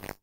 you.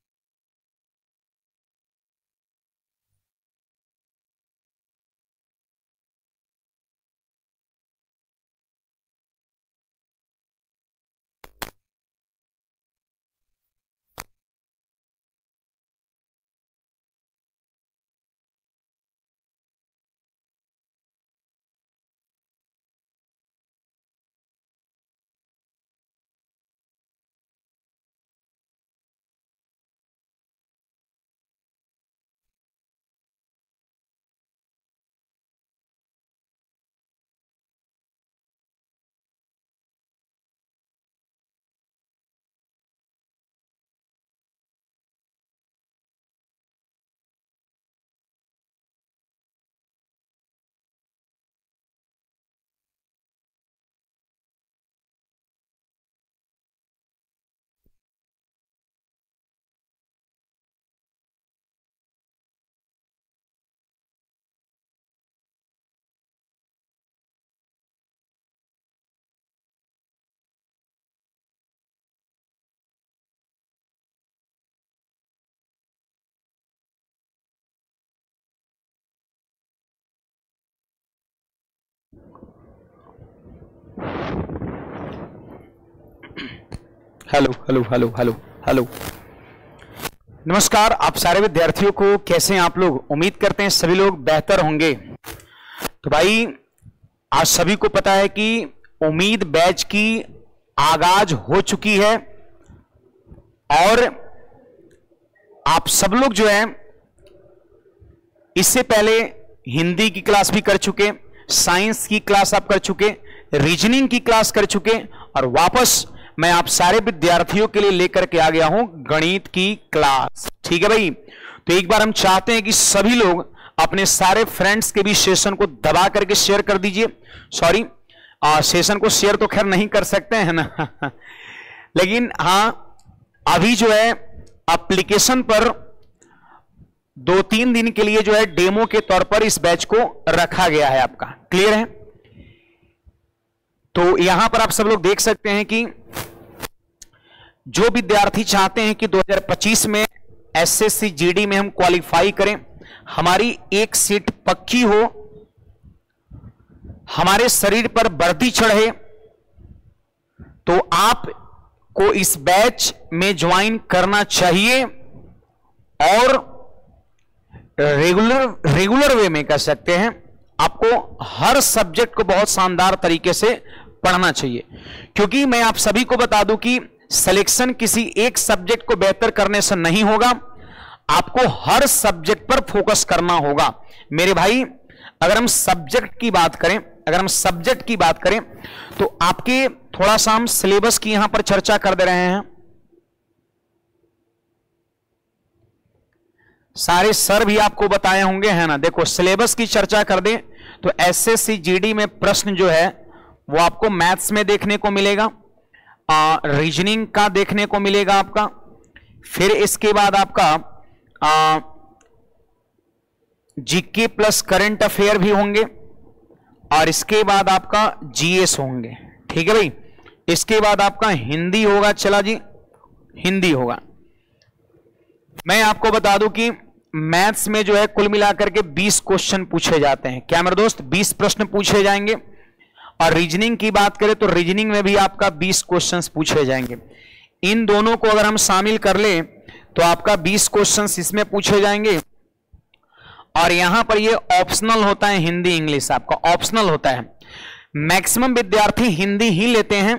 Hello hello hello hello hello नमस्कार, आप सारे विद्यार्थियों को कैसे हैं आप लोग? उम्मीद करते हैं सभी लोग बेहतर होंगे। तो भाई, आज सभी को पता है कि उम्मीद बैच की आगाज़ हो चुकी है और आप सब लोग जो है, इससे पहले हिंदी की क्लास भी कर चुके, साइंस की क्लास आप कर चुके, रीजनिंग की क्लास कर चुके और वापस मैं आप सारे विद्यार्थियों के लिए लेकर के आ गया हूँ गणित की क्लास ठीक है भाई? तो एक बार हम चाहते हैं कि सभी लोग अपने सारे फ्रेंड्स के भी सेशन को दबा करके शेयर कर दीजिए। सॉरी सेशन को शेयर तो खैर नहीं कर सकते हैं ना? लेकिन हाँ, अभी जो है एप्लीकेशन पर दो तीन दिन के लिए जो है डेमो के तौर पर इस बैच को रखा गया है आपका। क्लियर है? तो यहाँ पर आप सब लोग देख सकते हैं कि जो विद्यार्थी चाहते हैं कि 2025 में एसएससी जीडी में हम क्वालिफाई करें, हमारी एक सीट पक्की हो, हमारे शरीर पर वर्दी चढ़े तो आप को इस बैच में ज्वाइन करना चाहिए और रेगुलर रेगुलर वे में कह सकते हैं, आपको हर सब्जेक्ट को बहुत शानदार तरीके से पढ़ना चाहिए। क्योंकि मैं आप सभी को बता दूँ कि सिलेक्शन किसी एक सब्जेक्ट को बेहतर करने से नहीं होगा। आपको हर सब्जेक्ट पर फोकस करना होगा। मेरे भाई, अगर हम सब्जेक्ट की बात करें, अगर हम सब्जेक्ट की बात करें तो आपके थोड़ा सा हम सिलेबस की यहाँ पर चर्चा कर दे रहे हैं। सारे सर भी आपको बताए होंगे, है ना? देखो सिलेबस की चर्चा कर दें तो एसएससी जीडी में प्रश्न जो है, वो आपको मैथ्स में देखने को मिलेगा। रीजनिंग का देखने को मिलेगा आपका। फिर इसके बाद आपका जीके प्लस करंट अफेयर भी होंगे और इसके बाद आपका जीएस होंगे। ठीक है भाई? इसके बाद आपका हिंदी होगा, चला जी। हिंदी होगा। मैं आपको बता दूँ कि मैथ्स में जो है कुल मिलाकर के 20 क्वेश्चन पूछे जाते हैं। क्या मेरे दोस्त? 20 प्रश्न पूछे जाएँगे। और रीजनिंग की बात करें तो रीजनिंग में भी आपका 20 क्वेश्चंस पूछे जाएँगे। इन दोनों को अगर हम शामिल कर ले तो आपका 20 क्वेश्चंस इसमें पूछे जाएँगे। और यहाँ पर ये ऑप्शनल होता है हिंदी इंग्लिश, आपका ऑप्शनल होता है। मैक्सिमम विद्यार्थी हिंदी ही लेते हैं।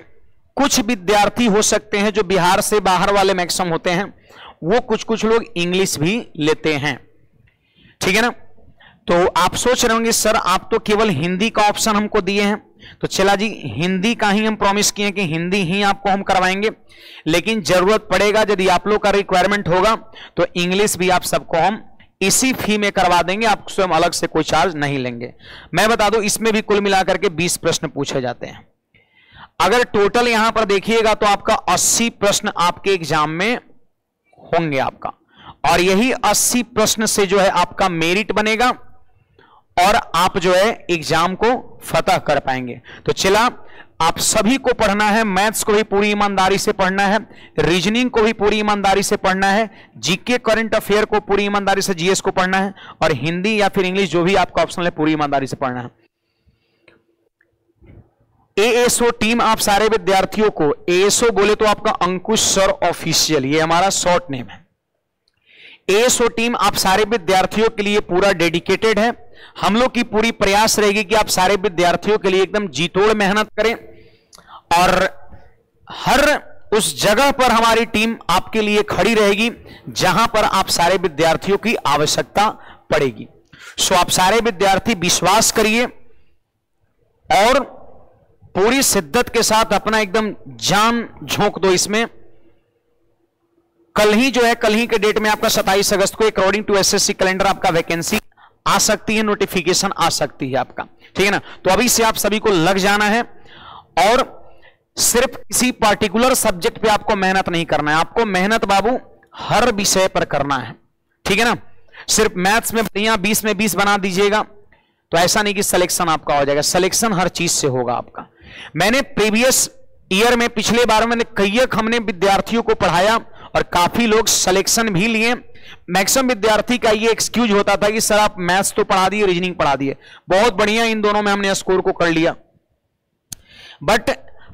कुछ विद्यार्थी हो सकते हैं जो बिहार से बाहर वाले मैक्सिमम होते हैं। वो कुछ कुछ लोग इंग्लिश भी लेते हैं। ठीक है ना? तो आप सोच रहे होंगे, सर, आप तो केवल हिंदी का ऑप्शन हमको दिए हैं। तो चला जी, हिंदी का ही हम प्रॉमिस किए कि हिंदी ही आपको हम करवाएँगे। लेकिन ज़रूरत पड़ेगा, यदि आप लोग का रिक्वायरमेंट होगा तो इंग्लिश भी आप सबको हम इसी फ़ी में करवा देंगे, आप स्वयं अलग से कोई चार्ज नहीं लेंगे। मैं बता दूँ, इसमें भी कुल मिलाकर के 20 प्रश्न पूछे जाते हैं। अगर टोटल यहाँ पर देखिएगा तो आपका 80 प्रश्न आपके एग्ज़ाम में होंगे आपका। और यही 80 प्रश्न से जो है आपका मेरिट बनेगा। और आप जो है एग्ज़ाम को फतह कर पाएँगे। तो चला, आप सभी को पढ़ना है, मैथ्स को भी पूरी ईमानदारी से पढ़ना है, रीजनिंग को भी पूरी ईमानदारी से पढ़ना है, जीके करंट अफेयर को पूरी ईमानदारी से, जीएस को पढ़ना है, और हिंदी या फिर इंग्लिश जो भी आपका ऑप्शन है, पूरी ईमानदारी से पढ़ना है। एएसओ टीम, आप सारे विद्यार्थियों को, एएसओ बोले तो आपका अंकुश सर ऑफिशियल, ये हमारा शॉर्ट नेम है। एएसओ टीम, आप सारे विद्यार्थियों के लिए पूरा डेडिकेटेड है हम लोग की पूरी प्रयास रहेगी कि आप सारे विद्यार्थियों के लिए एकदम जीतोड़ मेहनत करें और हर उस जगह पर हमारी टीम आपके लिए खड़ी रहेगी जहाँ पर आप सारे विद्यार्थियों की आवश्यकता पड़ेगी। सो आप सारे विद्यार्थी विश्वास करिए और पूरी शिद्दत के साथ अपना एकदम जान झोंक दो इसमें। कल ही जो है, कल ही के डेट में आपका 27 अगस्त को अकॉर्डिंग टू एसएससी कैलेंडर आपका वैकेंसी आ सकती है नोटिफिकेशन आ सकती है आपका। ठीक है ना? तो अभी से आप सभी को लग जाना है और सिर्फ़ किसी पार्टिकुलर सब्जेक्ट पे आपको मेहनत नहीं करना है। आपको मेहनत बाबू हर विषय पर करना है। ठीक है ना? सिर्फ़ मैथ्स में बढ़िया, बीस में बीस बना दीजिएगा तो ऐसा नहीं कि सिलेक्शन आपका हो जाएगा। सिलेक्शन हर चीज़ से होगा आपका। मैंने प्रीवियस ईयर में पिछले बार मैंने कई हमने विद्यार्थियों को पढ़ाया और काफ़ी लोग सिलेक्शन भी लिए। मैक्सिमम विद्यार्थी का ये एक्सक्यूज होता था कि, सर, आप मैथ्स तो पढ़ा दिए रीजनिंग पढ़ा दिए। बहुत बढ़िया इन दोनों में हमने स्कोर को कर लिया। बट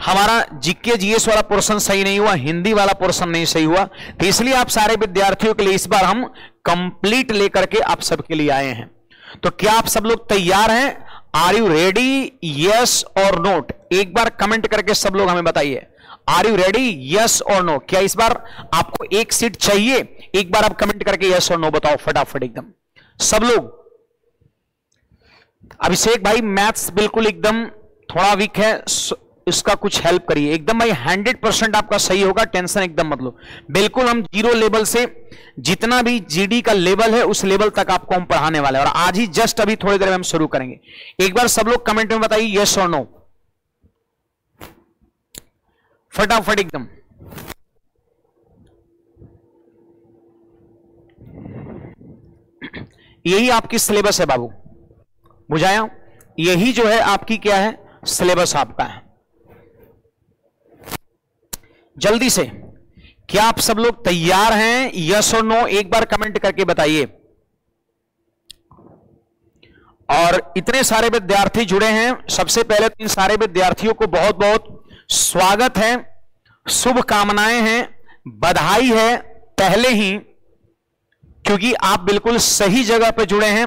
हमारा जीके जीएस वाला पोर्शन सही नहीं हुआ, हिंदी वाला पोर्शन नहीं सही हुआ। तो इसलिए आप सारे विद्यार्थियों के लिए इस बार हम कंप्लीट लेकर के आप सबके लिए आए हैं। तो क्या आप सब लोग तैयार हैं? आर यू रेडी यस और नोट एक बार कमेंट करके सब लोग हमें बताइए। आर यू रेडी यस और नो क्या इस बार आपको एक सीट चाहिए? एक बार आप कमेंट करके यस और नो बताओ फटाफट एकदम। सब लोग। अभिषेक भाई मैथ्स बिल्कुल एकदम थोड़ा वीक है इसका कुछ हेल्प करिए। एकदम भाई हंड्रेड परसेंट आपका सही होगा टेंशन एकदम मत लो। बिल्कुल हम ज़ीरो लेवल से जितना भी जीडी का लेवल है, उस लेवल तक आपको हम पढ़ाने वाले हैं। और आज ही जस्ट अभी थोड़ी देर में हम शुरू करेंगे। एक बार सब लोग कमेंट में बताइए यस और नो फटाफट एकदम। यही आपकी सिलेबस है बाबू। बुझाया? यही जो है आपकी क्या है? सिलेबस आपका है। जल्दी से। क्या आप सब लोग तैयार हैं? यस और नो एक बार कमेंट करके बताइए। और इतने सारे विद्यार्थी जुड़े हैं। सबसे पहले तो इन सारे विद्यार्थियों को बहुत बहुत स्वागत है, शुभकामनाएँ हैं, बधाई है, पहले ही, क्योंकि आप बिल्कुल सही जगह पर जुड़े हैं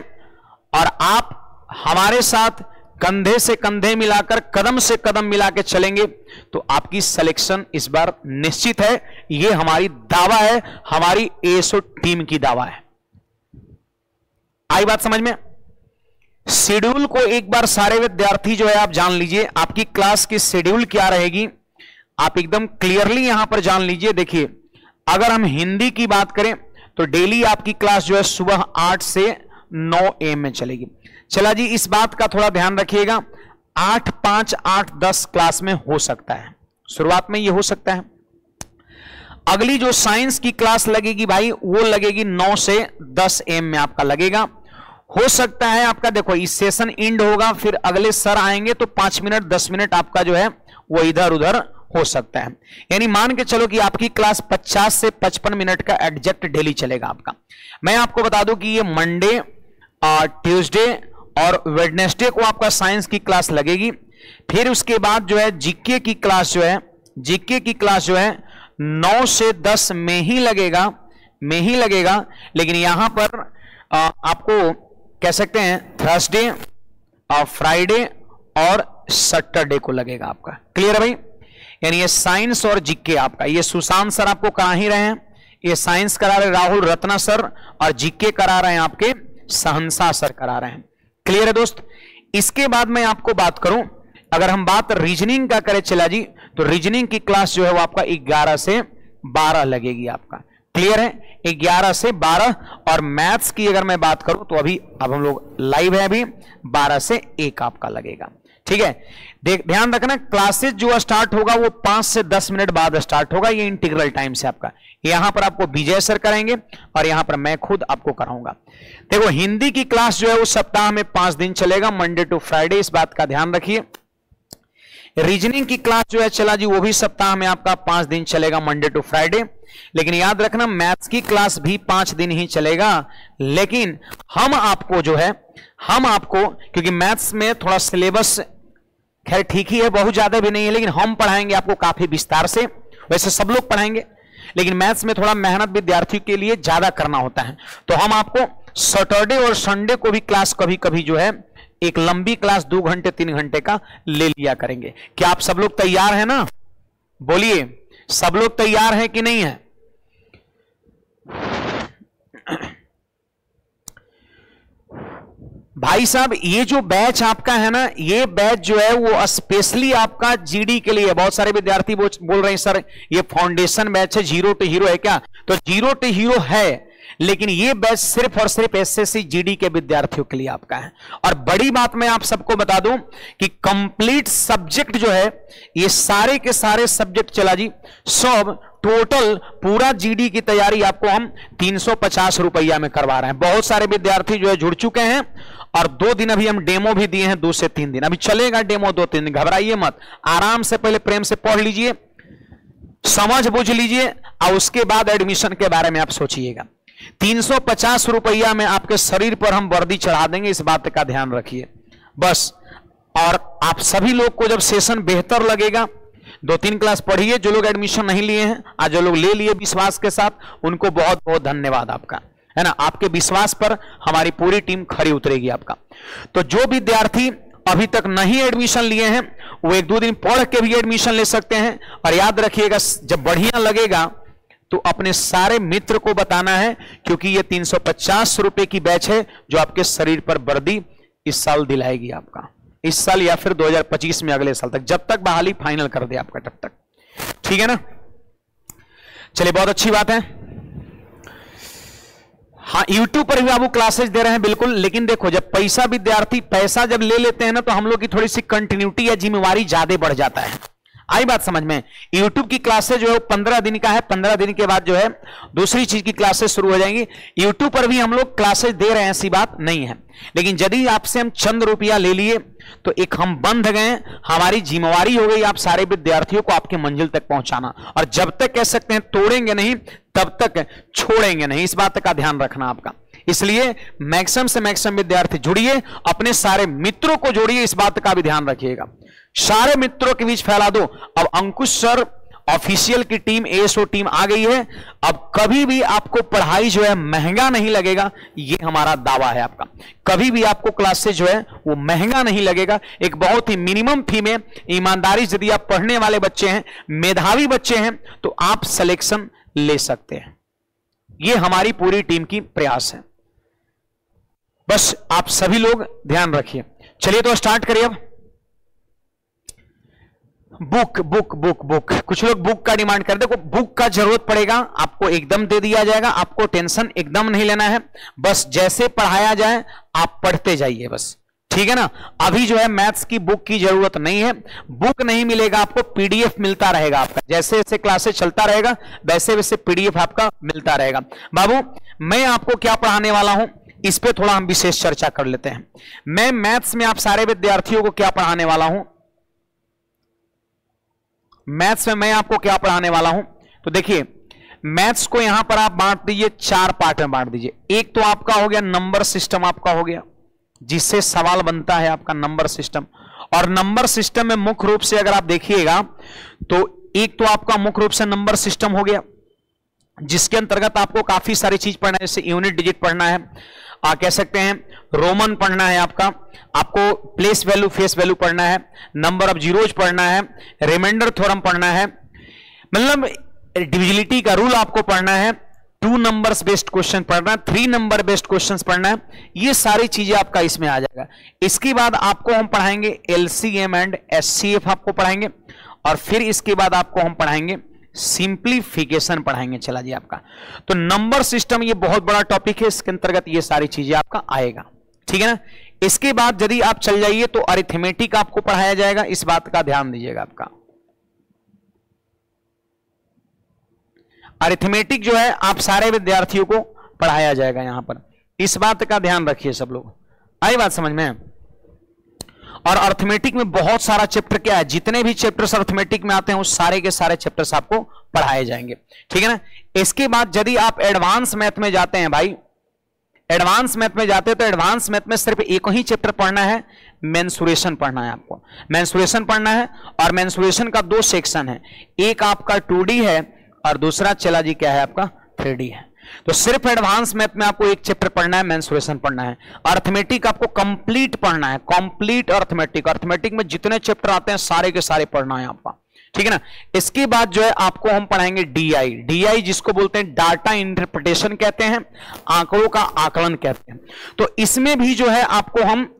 और आप हमारे साथ कंधे से कंधे मिलाकर, कदम से कदम मिला के चलेंगे तो आपकी सिलेक्शन इस बार निश्चित है। यह हमारी दावा है, हमारी एसओ टीम की दावा है। आई बात समझ में? शेड्यूल को एक बार सारे विद्यार्थी जो है आप जान लीजिए, आपकी क्लास की शेड्यूल क्या रहेगी, आप एकदम क्लियरली यहाँ पर जान लीजिए। देखिए, अगर हम हिंदी की बात करें तो डेली आपकी क्लास जो है सुबह आठ से नौ एम में चलेगी। चला जी, इस बात का थोड़ा ध्यान रखिएगा, आठ, पाँच, आठ, दस क्लास में हो सकता है। शुरुआत में ये हो सकता है। अगली जो साइंस की क्लास लगेगी भाई, वो लगेगी नौ से दस एम में आपका लगेगा। हो सकता है आपका देखो इस सेशन एंड होगा फिर अगले सर आएँगे तो पाँच मिनट दस मिनट आपका जो है वो इधर उधर हो सकता है। यानी मान के चलो कि आपकी क्लास 50 से 55 मिनट का एडजेक्ट डेली चलेगा आपका। मैं आपको बता दूँ कि ये मंडे ट्यूसडे और वेडनेसडे को आपका साइंस की क्लास लगेगी। फिर उसके बाद जो है जीके की क्लास जो है जीके की क्लास जो है नौ से दस में ही लगेगा में ही लगेगा। लेकिन यहाँ पर आ, आपको कह सकते हैं थर्सडे और फ्राइडे और सैटरडे को लगेगा आपका। क्लियर है भाई? यानी ये साइंस और जीके आपका। ये सुशांत सर आपको करा ही रहे हैं। ये साइंस करा रहे राहुल रत्ना सर और जीके करा रहे हैं आपके सहनसा सर करा रहे हैं। क्लियर है दोस्त? इसके बाद मैं आपको बात करूँ, अगर हम बात रीजनिंग का करें चला जी तो रीजनिंग की क्लास जो है वो आपका 11 से 12 लगेगी आपका। क्लियर है? 11 से 12 और मैथ्स की अगर मैं बात करूँ तो अभी अब हम लोग लाइव है अभी। 12 से 1 आपका लगेगा। ठीक है? देख, ध्यान रखना, क्लासेस जो स्टार्ट होगा, वो पाँच से दस मिनट बाद स्टार्ट होगा। ये इंटीग्रल टाइम से आपका। यहाँ पर आपको विजय सर करेंगे, और यहाँ पर मैं खुद आपको कराऊँगा। देखो, हिंदी की क्लास जो है, वो सप्ताह में पाँच दिन चलेगा। मंडे टू फ्राइडे इस बात का ध्यान रखिए। रीजनिंग की क्लास जो है, चला जी, वो भी सप्ताह में आपका पाँच दिन चलेगा मंडे टू फ्राइडे लेकिन याद रखना मैथ्स की क्लास भी पाँच दिन ही चलेगा। लेकिन हम आपको जो है, हम आपको, क्योंकि मैथ्स में थोड़ा सिलेबस खैर ठीक ही है, बहुत ज़्यादा भी नहीं है, लेकिन हम पढ़ाएँगे आपको काफ़ी विस्तार से। वैसे सब लोग पढ़ाएँगे, लेकिन मैथ्स में थोड़ा मेहनत विद्यार्थियों के लिए ज़्यादा करना होता है। तो हम आपको सैटरडे और संडे को भी क्लास कभी कभी जो है एक लंबी क्लास दो घंटे, तीन घंटे का ले लिया करेंगे। क्या आप सब लोग तैयार हैं ना? बोलिए, सब लोग तैयार हैं कि नहीं है? भाई साहब, ये जो बैच आपका है ना, ये बैच जो है वो स्पेशली आपका जीडी के लिए बहुत सारे विद्यार्थी बोल रहे हैं, सर, ये फाउंडेशन बैच है ज़ीरो टू हीरो है क्या? तो ज़ीरो टू हीरो है। लेकिन ये बैच सिर्फ़ और सिर्फ़ एसएससी जीडी के विद्यार्थियों के लिए आपका है। और बड़ी बात मैं आप सबको बता दूँ कि कंप्लीट सब्जेक्ट जो है, ये सारे के सारे सब्जेक्ट चला जी, सब टोटल पूरा जीडी की तैयारी आपको हम तीन सौ रुपया में करवा रहे हैं। बहुत सारे विद्यार्थी जो है जुड़ चुके हैं और दो दिन अभी हम डेमो भी दिए हैं, दो से तीन दिन। अभी चलेगा डेमो दो तीन दिन, घबराइए मत। आराम से पहले प्रेम से पढ़ लीजिए, समझ बुझ लीजिए, और उसके बाद एडमिशन के बारे में आप सोचिएगा। तीन सौ पचास रुपया में आपके शरीर पर हम वर्दी चढ़ा देंगे, इस बात का ध्यान रखिए। बस, और आप सभी लोग को जब सेशन बेहतर लगेगा दो तीन क्लास पढ़िए, जो लोग एडमिशन नहीं लिए हैं, आज जो लोग ले लिए विश्वास के साथ, उनको बहुत बहुत धन्यवाद आपका। है ना? आपके विश्वास पर हमारी पूरी टीम खड़ी उतरेगी आपका। तो जो विद्यार्थी अभी तक नहीं एडमिशन लिए हैं, वो एक दो दिन पढ़ के भी एडमिशन ले सकते हैं, और याद रखिएगा, जब बढ़िया लगेगा तो अपने सारे मित्र को बताना है, क्योंकि ये तीन सौ पचास रुपए की बैच है जो आपके शरीर पर वर्दी इस साल दिलाएगी आपका। इस साल या फिर 2025 में अगले साल तक, जब तक बहाली फाइनल कर दे आपका, तब तक। ठीक है ना? चलिए, बहुत अच्छी बात है। हाँ यूट्यूब पर भी आपको क्लासेस दे रहे हैं, बिल्कुल, लेकिन देखो, जब पैसा, विद्यार्थी पैसा जब ले लेते हैं ना तो हम लोग की थोड़ी सी कंटिन्यूटी या जिम्मेवारी ज़्यादा बढ़ जाता है। आई बात समझ में? यूट्यूब की क्लासेस जो है पंद्रह दिन का है, पंद्रह दिन के बाद जो है, दूसरी चीज़ की क्लासेस शुरू हो जाएँगी। यूट्यूब पर भी हम लोग क्लासेस दे रहे हैं, ऐसी बात नहीं है। लेकिन यदि आपसे हम चंद रुपया ले लिए तो एक हम बंध गए हमारी जिम्मेवारी हो गई आप सारे विद्यार्थियों को आपके मंजिल तक पहुंचाना। और जब तक कह सकते हैं तोड़ेंगे नहीं, तब तक छोड़ेंगे नहीं। इस बात का ध्यान रखना आपका। इसलिए मैक्सिमम से मैक्सिमम विद्यार्थी जुड़िए, अपने सारे मित्रों को जोड़िए, इस बात का भी ध्यान रखिएगा। सारे मित्रों के बीच फैला दो। अब अंकुश सर, ऑफिशियल की टीम एएसओ टीम आ गई है। अब कभी भी आपको पढ़ाई जो है महँगा नहीं लगेगा, ये हमारा दावा है आपका। कभी भी आपको क्लासेस जो है वो महँगा नहीं लगेगा। एक बहुत ही मिनिमम फ़ी में ईमानदारी यदि आप पढ़ने वाले बच्चे हैं, मेधावी बच्चे हैं तो आप सिलेक्शन ले सकते हैं। ये हमारी पूरी टीम की प्रयास है। बस आप सभी लोग ध्यान रखिए। चलिए तो स्टार्ट करिए अब। Book book book book. कुछ लोग बुक का डिमांड कर देखो, बुक का ज़रूरत पड़ेगा, आपको एकदम दे दिया जाएगा, आपको टेंशन एकदम नहीं लेना है। बस जैसे पढ़ाया जाए, आप पढ़ते जाइए बस। ठीक है ना? अभी जो है मैथ्स की बुक की ज़रूरत नहीं है। बुक नहीं मिलेगा आपको, पीडीएफ मिलता रहेगा आपका। जैसे जैसे क्लासेस चलता रहेगा, वैसे वैसे पीडीएफ आपका मिलता रहेगा। बाबू, मैं आपको क्या पढ़ाने वाला हूँ? इस पे थोड़ा हम विशेष चर्चा कर लेते हैं। मैं मैथ्स में आप सारे विद्यार्थियों को क्या पढ़ाने वाला हूँ? मैथ्स में मैं आपको क्या पढ़ाने वाला हूँ? तो देखिए, मैथ्स को यहाँ पर आप बांट दीजिए, चार पार्ट में बांट दीजिए। एक तो आपका हो गया, नंबर सिस्टम आपका हो गया, जिससे सवाल बनता है आपका नंबर सिस्टम। और नंबर सिस्टम में मुख्य रूप से अगर आप देखिएगा तो एक तो आपका मुख्य रूप से नंबर सिस्टम हो गया, जिसके अंतर्गत आपको काफ़ी सारी चीज़ पढ़ना है, जैसे यूनिट डिजिट पढ़ना है आ, कह सकते हैं रोमन पढ़ना है आपका आपको प्लेस वैल्यू फेस वैल्यू पढ़ना है नंबर ऑफ़ जीरोज पढ़ना है रिमाइंडर थोरम पढ़ना है मतलब डिविजिलिटी का रूल आपको पढ़ना है टू नंबर्स बेस्ड क्वेश्चन पढ़ना है थ्री नंबर बेस्ड क्वेश्चन पढ़ना है ये सारी चीज़ें आपका इसमें आ जाएगा। इसके बाद आपको हम पढ़ाएँगे एलसीएम एंड एससीएफ आपको पढ़ाएँगे और फिर इसके बाद आपको हम पढ़ाएँगे सिंप्लीफिकेशन पढ़ाएँगे, चला जी आपका। तो नंबर सिस्टम ये बहुत बड़ा टॉपिक है, इसके अंतर्गत ये सारी चीज़ें आपका आएगा। ठीक है ना? इसके बाद यदि आप चल जाइए तो अरिथमेटिक आपको पढ़ाया जाएगा, इस बात का ध्यान दीजिएगा आपका। अरिथमेटिक जो है, आप सारे विद्यार्थियों को पढ़ाया जाएगा यहाँ पर। इस बात का ध्यान रखिए सब लोग। आई बात समझ में? और अर्थमेटिक में बहुत सारा चैप्टर क्या है? जितने भी चैप्टर्स अर्थमेटिक में आते हैं, उस सारे के सारे चैप्टर्स आपको पढ़ाए जाएँगे। ठीक है ना? इसके बाद यदि आप एडवांस मैथ में जाते हैं भाई एडवांस मैथ में जाते हैं तो एडवांस मैथ में सिर्फ़ एक ही चैप्टर पढ़ना है मेंसुरेशन पढ़ना है आपको। मेंसुरेशन पढ़ना है और मेंसुरेशन का दो सेक्शन है। एक आपका टू है और दूसरा चला जी क्या है आपका थ्री है। तो सिर्फ़ एडवांस मैथ में आपको एक चैप्टर पढ़ना है मेंसुरेशन पढ़ना है। अर्थमेटिक आपको कंप्लीट पढ़ना है। कंप्लीट अर्थमेटिक अर्थमेटिक में जितने चैप्टर आते हैं, सारे के सारे पढ़ना है आपका। ठीक है ना? इसके बाद जो है, आपको हम पढ़ाएँगे डीआई डीआई जिसको बोलते हैं डाटा इंटरप्रिटेशन कहते हैं, आंकड़ों का आकलन कहते हैं। तो इसमें भी जो है, आपको हम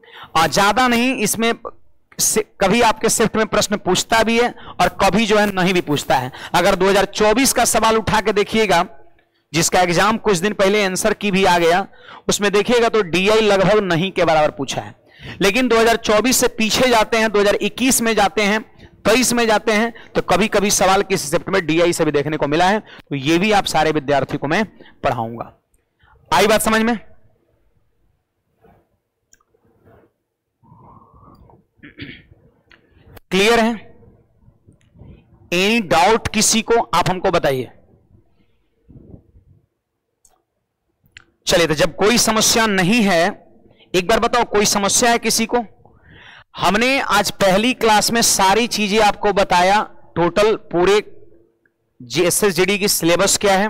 ज़्यादा नहीं, इसमें कभी आपके शिफ्ट में प्रश्न पूछता भी है, और कभी जो है, नहीं भी पूछता है। अगर 2024 का सवाल उठा के देखिएगा जिसका एग्ज़ाम कुछ दिन पहले आंसर की भी आ गया, उसमें देखिएगा तो डीआई लगभग नहीं के बराबर पूछा है। लेकिन 2024 से पीछे जाते हैं 2021 में जाते हैं, तेईस में जाते हैं तो कभी कभी सवाल किसी शिफ्ट में डीआई से भी देखने को मिला है। तो ये भी आप सारे विद्यार्थी को मैं पढ़ाऊँगा। आई बात समझ में? क्लियर है? एनी डाउट किसी को आप हमको बताइए। चलिए तो जब कोई समस्या नहीं है, एक बार बताओ कोई समस्या है किसी को? हमने आज पहली क्लास में सारी चीज़ें आपको बताया, टोटल पूरे जीएसएसजीडी की सिलेबस क्या है,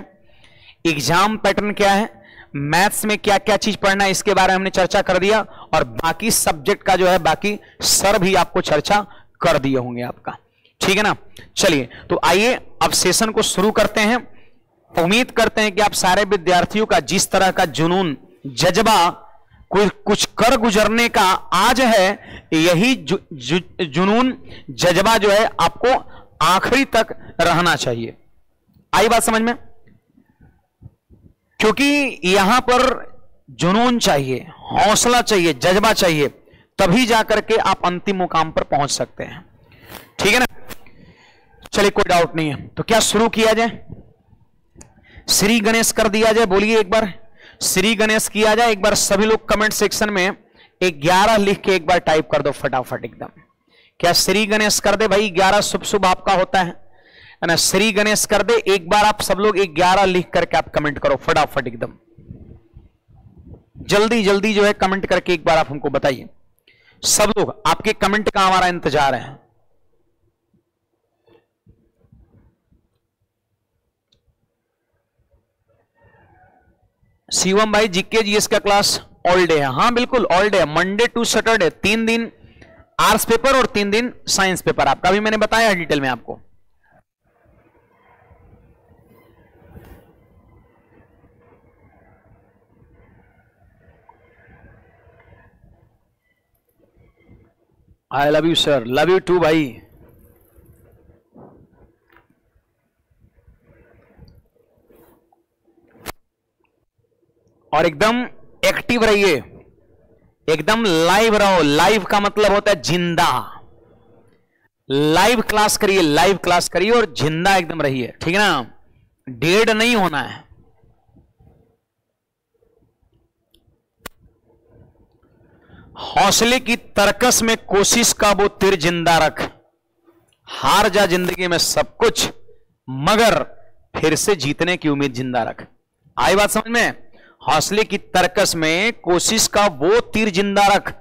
एग्ज़ाम पैटर्न क्या है, मैथ्स में क्या क्या चीज़ पढ़ना है, इसके बारे में हमने चर्चा कर दिया, और बाकी सब्जेक्ट का जो है, बाकी सर भी आपको चर्चा कर दिए होंगे आपका। ठीक है ना? चलिए तो आइए अब सेशन को शुरू करते हैं। उम्मीद करते हैं कि आप सारे विद्यार्थियों का जिस तरह का जुनून जज्बा कुछ कर गुजरने का आज है यही जु, जु, जुनून जज्बा जो है आपको आखिरी तक रहना चाहिए। आई बात समझ में? क्योंकि यहाँ पर जुनून चाहिए हौसला चाहिए जज्बा चाहिए तभी जाकर के आप अंतिम मुकाम पर पहुँच सकते हैं। ठीक है ना? चलिए कोई डाउट नहीं है। तो क्या शुरू किया जाए? श्री गणेश कर दिया जाए, बोलिए एक बार। श्री गणेश किया जाए, एक बार सभी लोग कमेंट सेक्शन में एक ग्यारह लिख के एक बार टाइप कर दो फटाफट एकदम। क्या श्री गणेश कर दे भाई? ग्यारह शुभ शुभ आपका होता है। ना? श्री गणेश कर दे, एक बार आप सब लोग एक ग्यारह लिख करके आप कमेंट करो फटाफट एकदम। जल्दी जल्दी जो है कमेंट करके एक बार आप हमको बताइए। सब लोग, आपके कमेंट का हमारा इंतज़ार है। शिवम भाई जीके जीएस का क्लास ऑल डे है। हाँ बिल्कुल all day Monday to Saturday तीन दिन आर्ट्स पेपर और तीन दिन साइंस पेपर आपका भी मैंने बताया डिटेल में आपको। I love you sir love you too भाई। और एकदम एक्टिव रहिए। एकदम लाइव रहो। लाइव का मतलब होता है ज़िंदा। लाइव क्लास करिए लाइव क्लास करिए और ज़िंदा एकदम रहिए। ठीक है ना? डेड नहीं होना है। हौसले की तरकस में कोशिश का वो तिर ज़िंदा रख। हार जा ज़िंदगी में सब कुछ, मगर फिर से जीतने की उम्मीद ज़िंदा रख। आई बात समझ में? हौसले की तरकस में कोशिश का वो तीर ज़िंदा रख।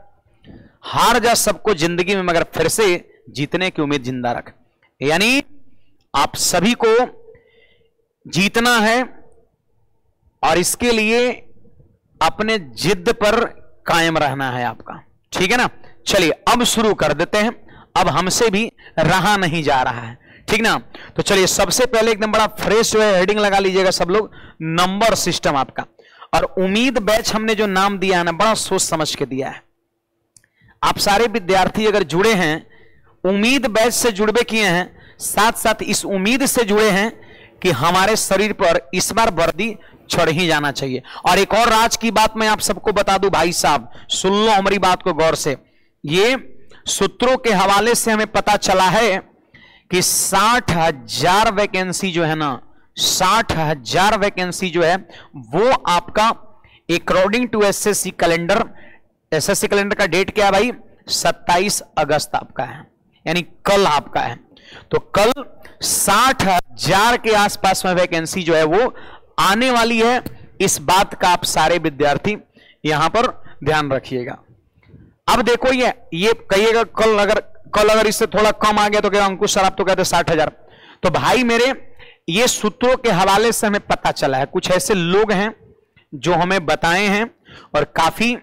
हार जा सबको ज़िंदगी में, मगर फिर से जीतने की उम्मीद ज़िंदा रख। यानी आप सभी को जीतना है और इसके लिए अपने जिद पर कायम रहना है आपका। ठीक है ना? चलिए, अब शुरू कर देते हैं। अब हमसे भी रहा नहीं जा रहा है। ठीक ना? तो चलिए, सबसे पहले एकदम बड़ा फ्रेश जो है हेडिंग लगा लीजिएगा सब लोग। नंबर सिस्टम आपका। और उम्मीद बैच हमने जो नाम दिया है ना, बड़ा सोच समझ के दिया है। आप सारे विद्यार्थी अगर जुड़े हैं, उम्मीद बैच से जुड़बे किए हैं साथ साथ इस उम्मीद से जुड़े हैं कि हमारे शरीर पर इस बार वर्दी छड़ ही जाना चाहिए। और एक और राज की बात मैं आप सबको बता दूँ, भाई साहब, सुन लो हमारी बात को गौर से। ये सूत्रों के हवाले से हमें पता चला है कि साठ हज़ार वैकेंसी जो है ना साठ हज़ार वैकेंसी जो है, वो आपका according to SSC calendar SSC calendar का डेट क्या है भाई? 27 अगस्त आपका है, यानी कल आपका है। तो कल साठ हज़ार के आसपास में वैकेंसी जो है, वो आने वाली है। इस बात का आप सारे विद्यार्थी यहाँ पर ध्यान रखिएगा। अब देखो ये ये कहिएगा, कल अगर कल अगर इससे थोड़ा कम आ गया तो क्या अंकुश सर, आप तो कहते साठ हज़ार। तो भाई मेरे ये सूत्रों के हवाले से हमें पता चला है। कुछ ऐसे लोग हैं जो हमें बताए हैं और काफ़ी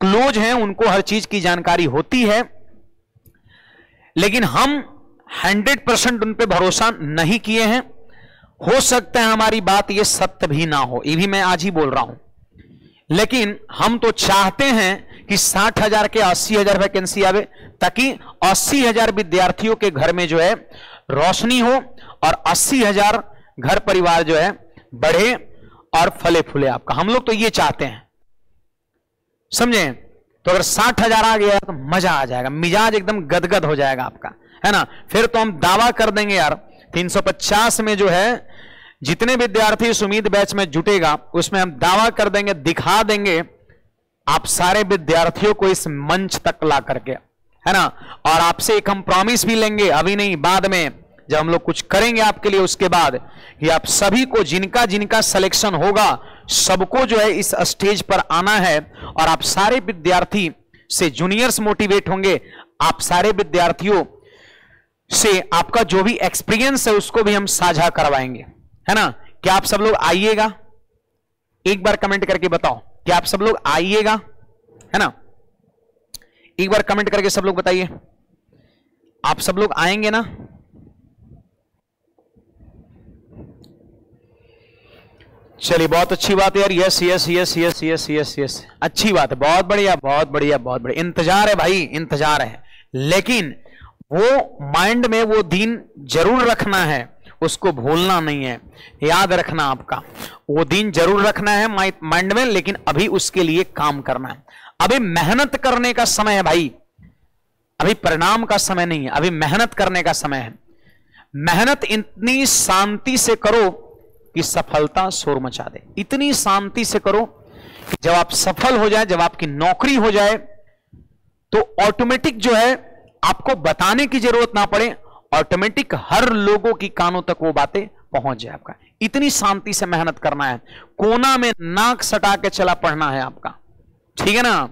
क्लोज हैं, उनको हर चीज़ की जानकारी होती है। लेकिन हम 100 परसेंट उन पर भरोसा नहीं किए हैं। हो सकता है हमारी बात ये सत्य भी ना हो, ये भी मैं आज ही बोल रहा हूँ। लेकिन हम तो चाहते हैं कि साठ हज़ार के अस्सी हज़ार वैकेंसी आवे, ताकि अस्सी हज़ार विद्यार्थियों के घर में जो है रोशनी हो और अस्सी हज़ार घर परिवार जो है, बढ़े और फले फूले आपका। हम लोग तो ये चाहते हैं। समझे? तो अगर साठ हज़ार आ गया तो मज़ा आ जाएगा। मिजाज एकदम गदगद हो जाएगा आपका। है ना? फिर तो हम दावा कर देंगे यार 350 में जो है, जितने विद्यार्थी इस उम्मीद बैच में जुटेगा, उसमें हम दावा कर देंगे, दिखा देंगे, आप सारे विद्यार्थियों को इस मंच तक ला करके। है ना? और आपसे एक हम प्रॉमिस भी लेंगे, अभी नहीं, बाद में। जब हम लोग कुछ करेंगे आपके लिए, उसके बाद कि आप सभी को जिनका जिनका सिलेक्शन होगा, सबको जो है इस स्टेज पर आना है और आप सारे विद्यार्थी से जूनियर्स मोटिवेट होंगे। आप सारे विद्यार्थियों से आपका जो भी एक्सपीरियंस है, उसको भी हम साझा करवाएँगे। है ना? क्या आप सब लोग आइएगा? एक बार कमेंट करके बताओ। क्या आप सब लोग आइएगा? है ना? एक बार कमेंट करके सब लोग बताइए। आप सब लोग आएँगे ना? चलिए, बहुत अच्छी बात है यार। Yes yes yes yes yes yes yes अच्छी बात है। बहुत बढ़िया बहुत बढ़िया बहुत बढ़िया। इंतज़ार है भाई, इंतज़ार है। लेकिन वो माइंड में वो दिन ज़रूर रखना है। उसको भूलना नहीं है। याद रखना आपका। वो दिन ज़रूर रखना है माइंड में, लेकिन अभी उसके लिए काम करना है। अभी मेहनत करने का समय है भाई। अभी परिणाम का समय नहीं है। अभी मेहनत करने का समय है। मेहनत इतनी शांति से करो कि सफलता शोर मचा दे। इतनी शांति से करो कि जब आप सफल हो जाए, जब आपकी नौकरी हो जाए तो ऑटोमेटिक जो है, आपको बताने की ज़रूरत ना पड़े ऑटोमेटिक हर लोगों की कानों तक वो बातें पहुँच जाए आपका। इतनी शांति से मेहनत करना है। कोना में नाक सटा के चला पढ़ना है आपका। ठीक है ना?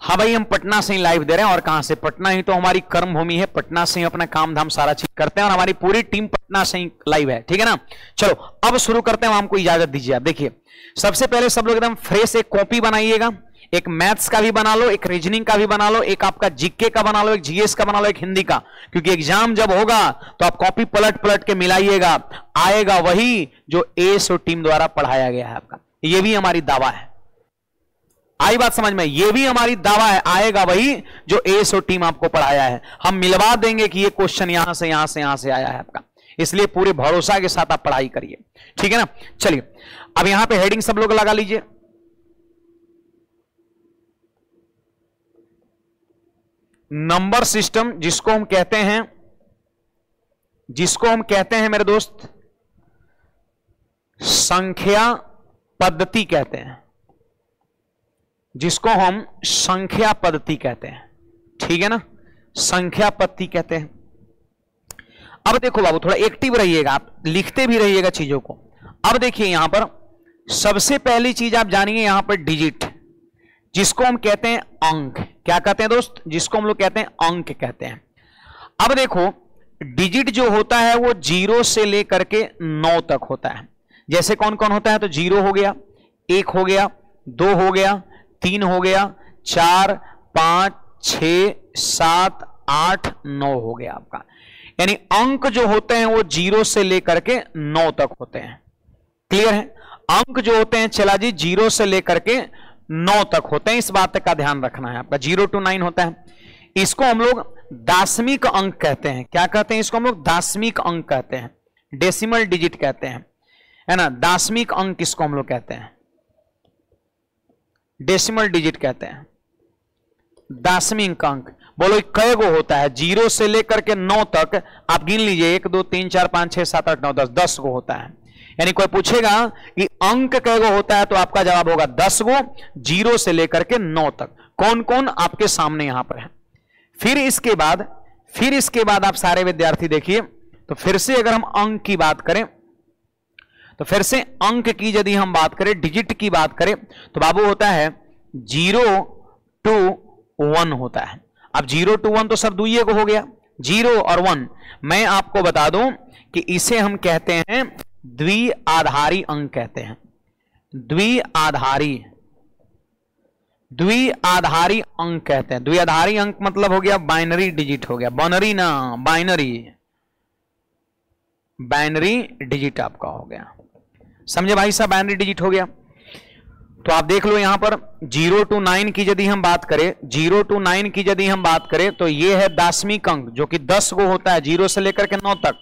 हाँ भाई हम पटना से ही लाइव दे रहे हैं और कहाँ से? पटना ही तो हमारी कर्म भूमि है। पटना से ही अपना काम धाम सारा चीज़ करते हैं और हमारी पूरी टीम पटना से ही लाइव है। ठीक है ना? चलो, अब शुरू करते हैं। हमको इजाज़त दीजिए आप। देखिए, सबसे पहले सब लोग एकदम फ्रेश एक कॉपी बनाइएगा। एक मैथ्स का भी बना लो, एक रीजनिंग का भी बना लो, एक आपका जीके का बना लो, एक जीएस का बना लो, एक हिंदी का। क्योंकि एग्ज़ाम जब होगा तो आप कॉपी पलट पलट के मिलाइएगा। आएगा वही जो एस और टीम द्वारा पढ़ाया गया है आपका। ये भी हमारी दावा है। आई बात समझ में, ये भी हमारी दावा है, आएगा वही जो एस और टीम आपको पढ़ाया है। हम मिलवा देंगे कि ये क्वेश्चन यहाँ से यहाँ से यहाँ से आया है आपका। इसलिए पूरे भरोसा के साथ आप पढ़ाई करिए। ठीक है ना? चलिए, अब यहाँ पे हेडिंग सब लोग लगा लीजिए। नंबर सिस्टम जिसको हम कहते हैं, जिसको हम कहते हैं मेरे दोस्त, संख्या पद्धति कहते हैं। जिसको हम संख्या पद्धति कहते हैं। ठीक है ना? संख्या पद्धति कहते हैं। अब देखो बाबू, थोड़ा एक्टिव रहिएगा आप, लिखते भी रहिएगा चीज़ों को। अब देखिए यहाँ पर, सबसे पहली चीज़ आप जानिए यहाँ पर डिजिट जिसको हम कहते हैं अंक। क्या कहते हैं दोस्त? जिसको हम लोग कहते हैं अंक कहते हैं। अब देखो डिजिट जो होता है वो ज़ीरो से लेकर के नौ तक होता है। जैसे कौन कौन होता है? तो ज़ीरो हो गया, एक हो गया, दो हो गया तीन हो गया, चार, पाँच छ सात, आठ, नौ हो गया आपका। यानी अंक जो होते हैं वो ज़ीरो से लेकर के नौ तक होते हैं। क्लियर है? अंक जो होते हैं चला जी, ज़ीरो से लेकर के नौ तक होते हैं। इस बात का ध्यान रखना है आपका। ज़ीरो टू नाइन होता है। इसको हम लोग दासमिक अंक कहते हैं। क्या कहते हैं इसको हम लोग? दासमिक अंक कहते हैं। डेसिमल डिजिट कहते हैं। है ना? दासमिक अंक इसको हम लोग कहते हैं? डेसिमल डिजिट कहते हैं। दासमिक अंक। बोलो कय गो होता है, ज़ीरो से लेकर के नौ तक, आप गिन लीजिए, एक, दो, तीन, चार, पाँच, छह, सात, आठ, नौ, दस दस गो होता है। यानी कोई पूछेगा कि अंक कय गो होता है तो आपका जवाब होगा दस गो ज़ीरो से लेकर के नौ तक। कौन कौन आपके सामने यहाँ पर है? फिर इसके बाद, फिर इसके बाद आप सारे विद्यार्थी देखिए तो फिर से अगर हम अंक की बात करें तो फिर से अंक की यदि हम बात करें डिजिट की बात करें तो बाबू होता है ज़ीरो टू वन होता है। अब ज़ीरो टू वन तो सब दुइये को हो गया। ज़ीरो और वन, मैं आपको बता दूँ कि इसे हम कहते हैं द्विआधारी अंक कहते हैं। द्विआधारी द्विआधारी अंक कहते हैं। द्विआधारी अंक मतलब हो गया बाइनरी डिजिट हो गया। बाइनरी ना, बाइनरी बाइनरी डिजिट आपका हो गया। समझे भाई साहब बाइनरी डिजिट हो गया। तो आप देख लो यहाँ पर, ज़ीरो टू नाइन की यदि हम बात करें, ज़ीरो टू नाइन की यदि हम बात करें तो ये है दसवीं अंक, जो कि दस गो होता है, ज़ीरो से लेकर के नौ तक।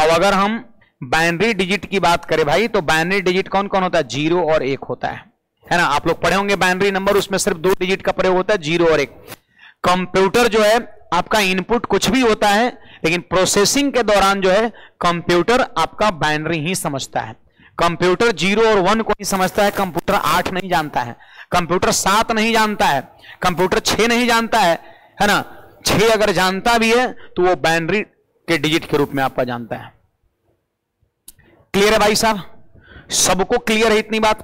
अब अगर हम बाइनरी डिजिट की बात करें भाई तो बाइनरी डिजिट कौन कौन होता है? ज़ीरो और एक होता है। है ना? आप लोग पढ़े होंगे बाइनरी नंबर उसमें सिर्फ़ दो डिजिट का प्रयोग होता है, ज़ीरो और एक। कंप्यूटर जो है, आपका इनपुट कुछ भी होता है, लेकिन प्रोसेसिंग के दौरान जो है कंप्यूटर आपका बाइनरी ही समझता है। कंप्यूटर ज़ीरो और वन को नहीं समझता है, कंप्यूटर आठ नहीं जानता है। कंप्यूटर सात नहीं जानता है, कंप्यूटर छह नहीं जानता है है ना? छह अगर जानता भी है तो वो बाइनरी के डिजिट के रूप में आपका जानता है। क्लियर है भाई साहब? सबको क्लियर है इतनी बात?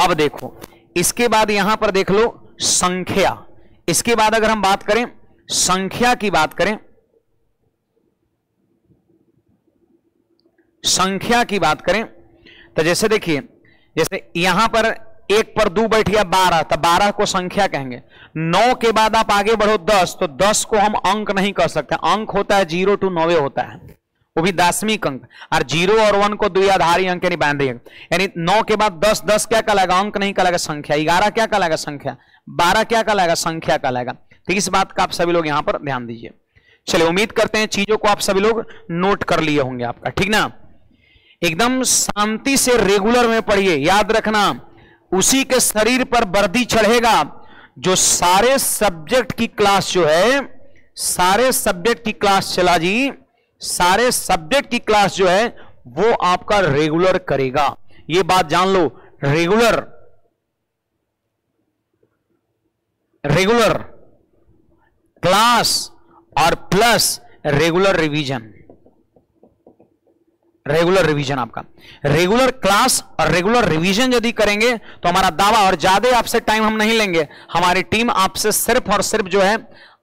अब देखो, इसके बाद यहाँ पर देख लो, संख्या। इसके बाद अगर हम बात करें, संख्या की बात करें, संख्या की बात करें तो जैसे देखिए, जैसे यहाँ पर एक पर दो बैठ गया बारह तो बारह को संख्या कहेंगे। नौ के बाद आप आगे बढ़ो दस तो दस को हम अंक नहीं कर सकते। अंक होता है ज़ीरो टू नौवे होता है। वो भी दसवीं अंक। और ज़ीरो और वन को द्विआधारी अंक यानी अंक। यानी नौ के बाद दस दस क्या कहलाएगा? अंक नहीं कहलाएगा, संख्या। ग्यारह क्या कहलाएगा? संख्या। बारह क्या कहलाएगा? संख्या कहलाएगा। तो इस बात का आप सभी लोग यहाँ पर ध्यान दीजिए। चलिए, उम्मीद करते हैं चीज़ों को आप सभी लोग नोट कर लिए होंगे आपका। ठीक ना? एकदम शांति से रेगुलर में पढ़िए। याद रखना, उसी के शरीर पर वर्दी चढ़ेगा। जो सारे सब्जेक्ट की क्लास जो है, सारे सब्जेक्ट की क्लास चला जी, सारे सब्जेक्ट की क्लास जो है, वो आपका रेगुलर करेगा। ये बात जान लो रेगुलर रेगुलर क्लास और plus regular revision regular revision आपका। रेगुलर क्लास और रेगुलर रिवीजन यदि करेंगे तो हमारा दावा और ज़्यादा आपसे टाइम हम नहीं लेंगे। हमारी टीम आपसे सिर्फ़ और सिर्फ़ जो है,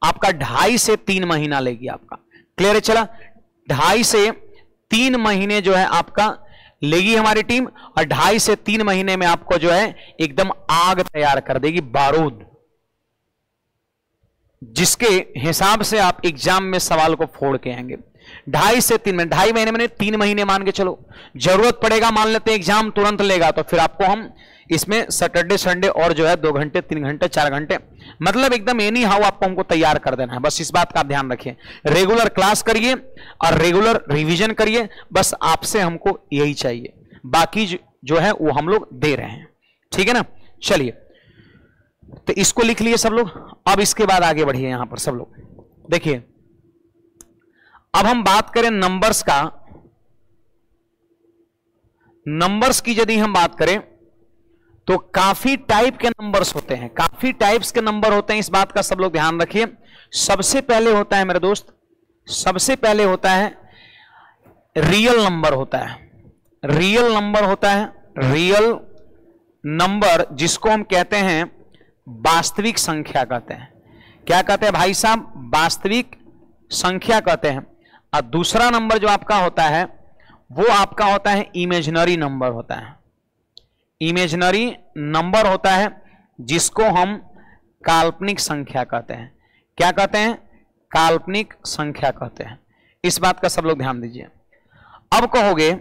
आपका ढाई से तीन महीना लेगी आपका। क्लियर है, चला? ढाई से तीन महीने जो है आपका लेगी हमारी टीम और ढाई से तीन महीने में आपको जो है, एकदम आग तैयार कर देगी, बारूद। जिसके हिसाब से आप एग्ज़ाम में सवाल को फोड़ के आएँगे। ढाई से तीन महीने, ढाई महीने में तीन महीने मान के चलो। ज़रूरत पड़ेगा, मान लेते हैं एग्ज़ाम तुरंत लेगा तो फिर आपको हम इसमें सैटरडे संडे और जो है दो घंटे, तीन घंटे, चार घंटे मतलब एकदम एनी हाउ आपको हमको तैयार कर देना है। बस इस बात का आप ध्यान रखिए। रेगुलर क्लास करिए और रेगुलर रिविजन करिए, बस आपसे हमको यही चाहिए। बाकी जो है वो हम लोग दे रहे हैं। ठीक है ना? चलिए। तो इसको लिख लिए सब लोग। अब इसके बाद आगे बढ़िए यहाँ पर सब लोग। देखिए अब हम बात करें नंबर्स का। नंबर्स की यदि हम बात करें तो काफ़ी टाइप के नंबर्स होते हैं। काफ़ी टाइप्स के नंबर होते हैं, इस बात का सब लोग ध्यान रखिए। सबसे पहले होता है मेरे दोस्त, सबसे पहले होता है रियल नंबर होता है। रियल नंबर होता है रियल नंबर जिसको हम कहते हैं वास्तविक संख्या कहते हैं। क्या कहते हैं भाई साहब? वास्तविक संख्या कहते हैं। और दूसरा नंबर जो आपका होता है, वो आपका होता है इमेजनरी नंबर होता है। इमेजनरी नंबर होता है जिसको हम काल्पनिक संख्या कहते हैं। क्या कहते हैं? काल्पनिक संख्या कहते हैं। इस बात का सब लोग ध्यान दीजिए। अब कहोगे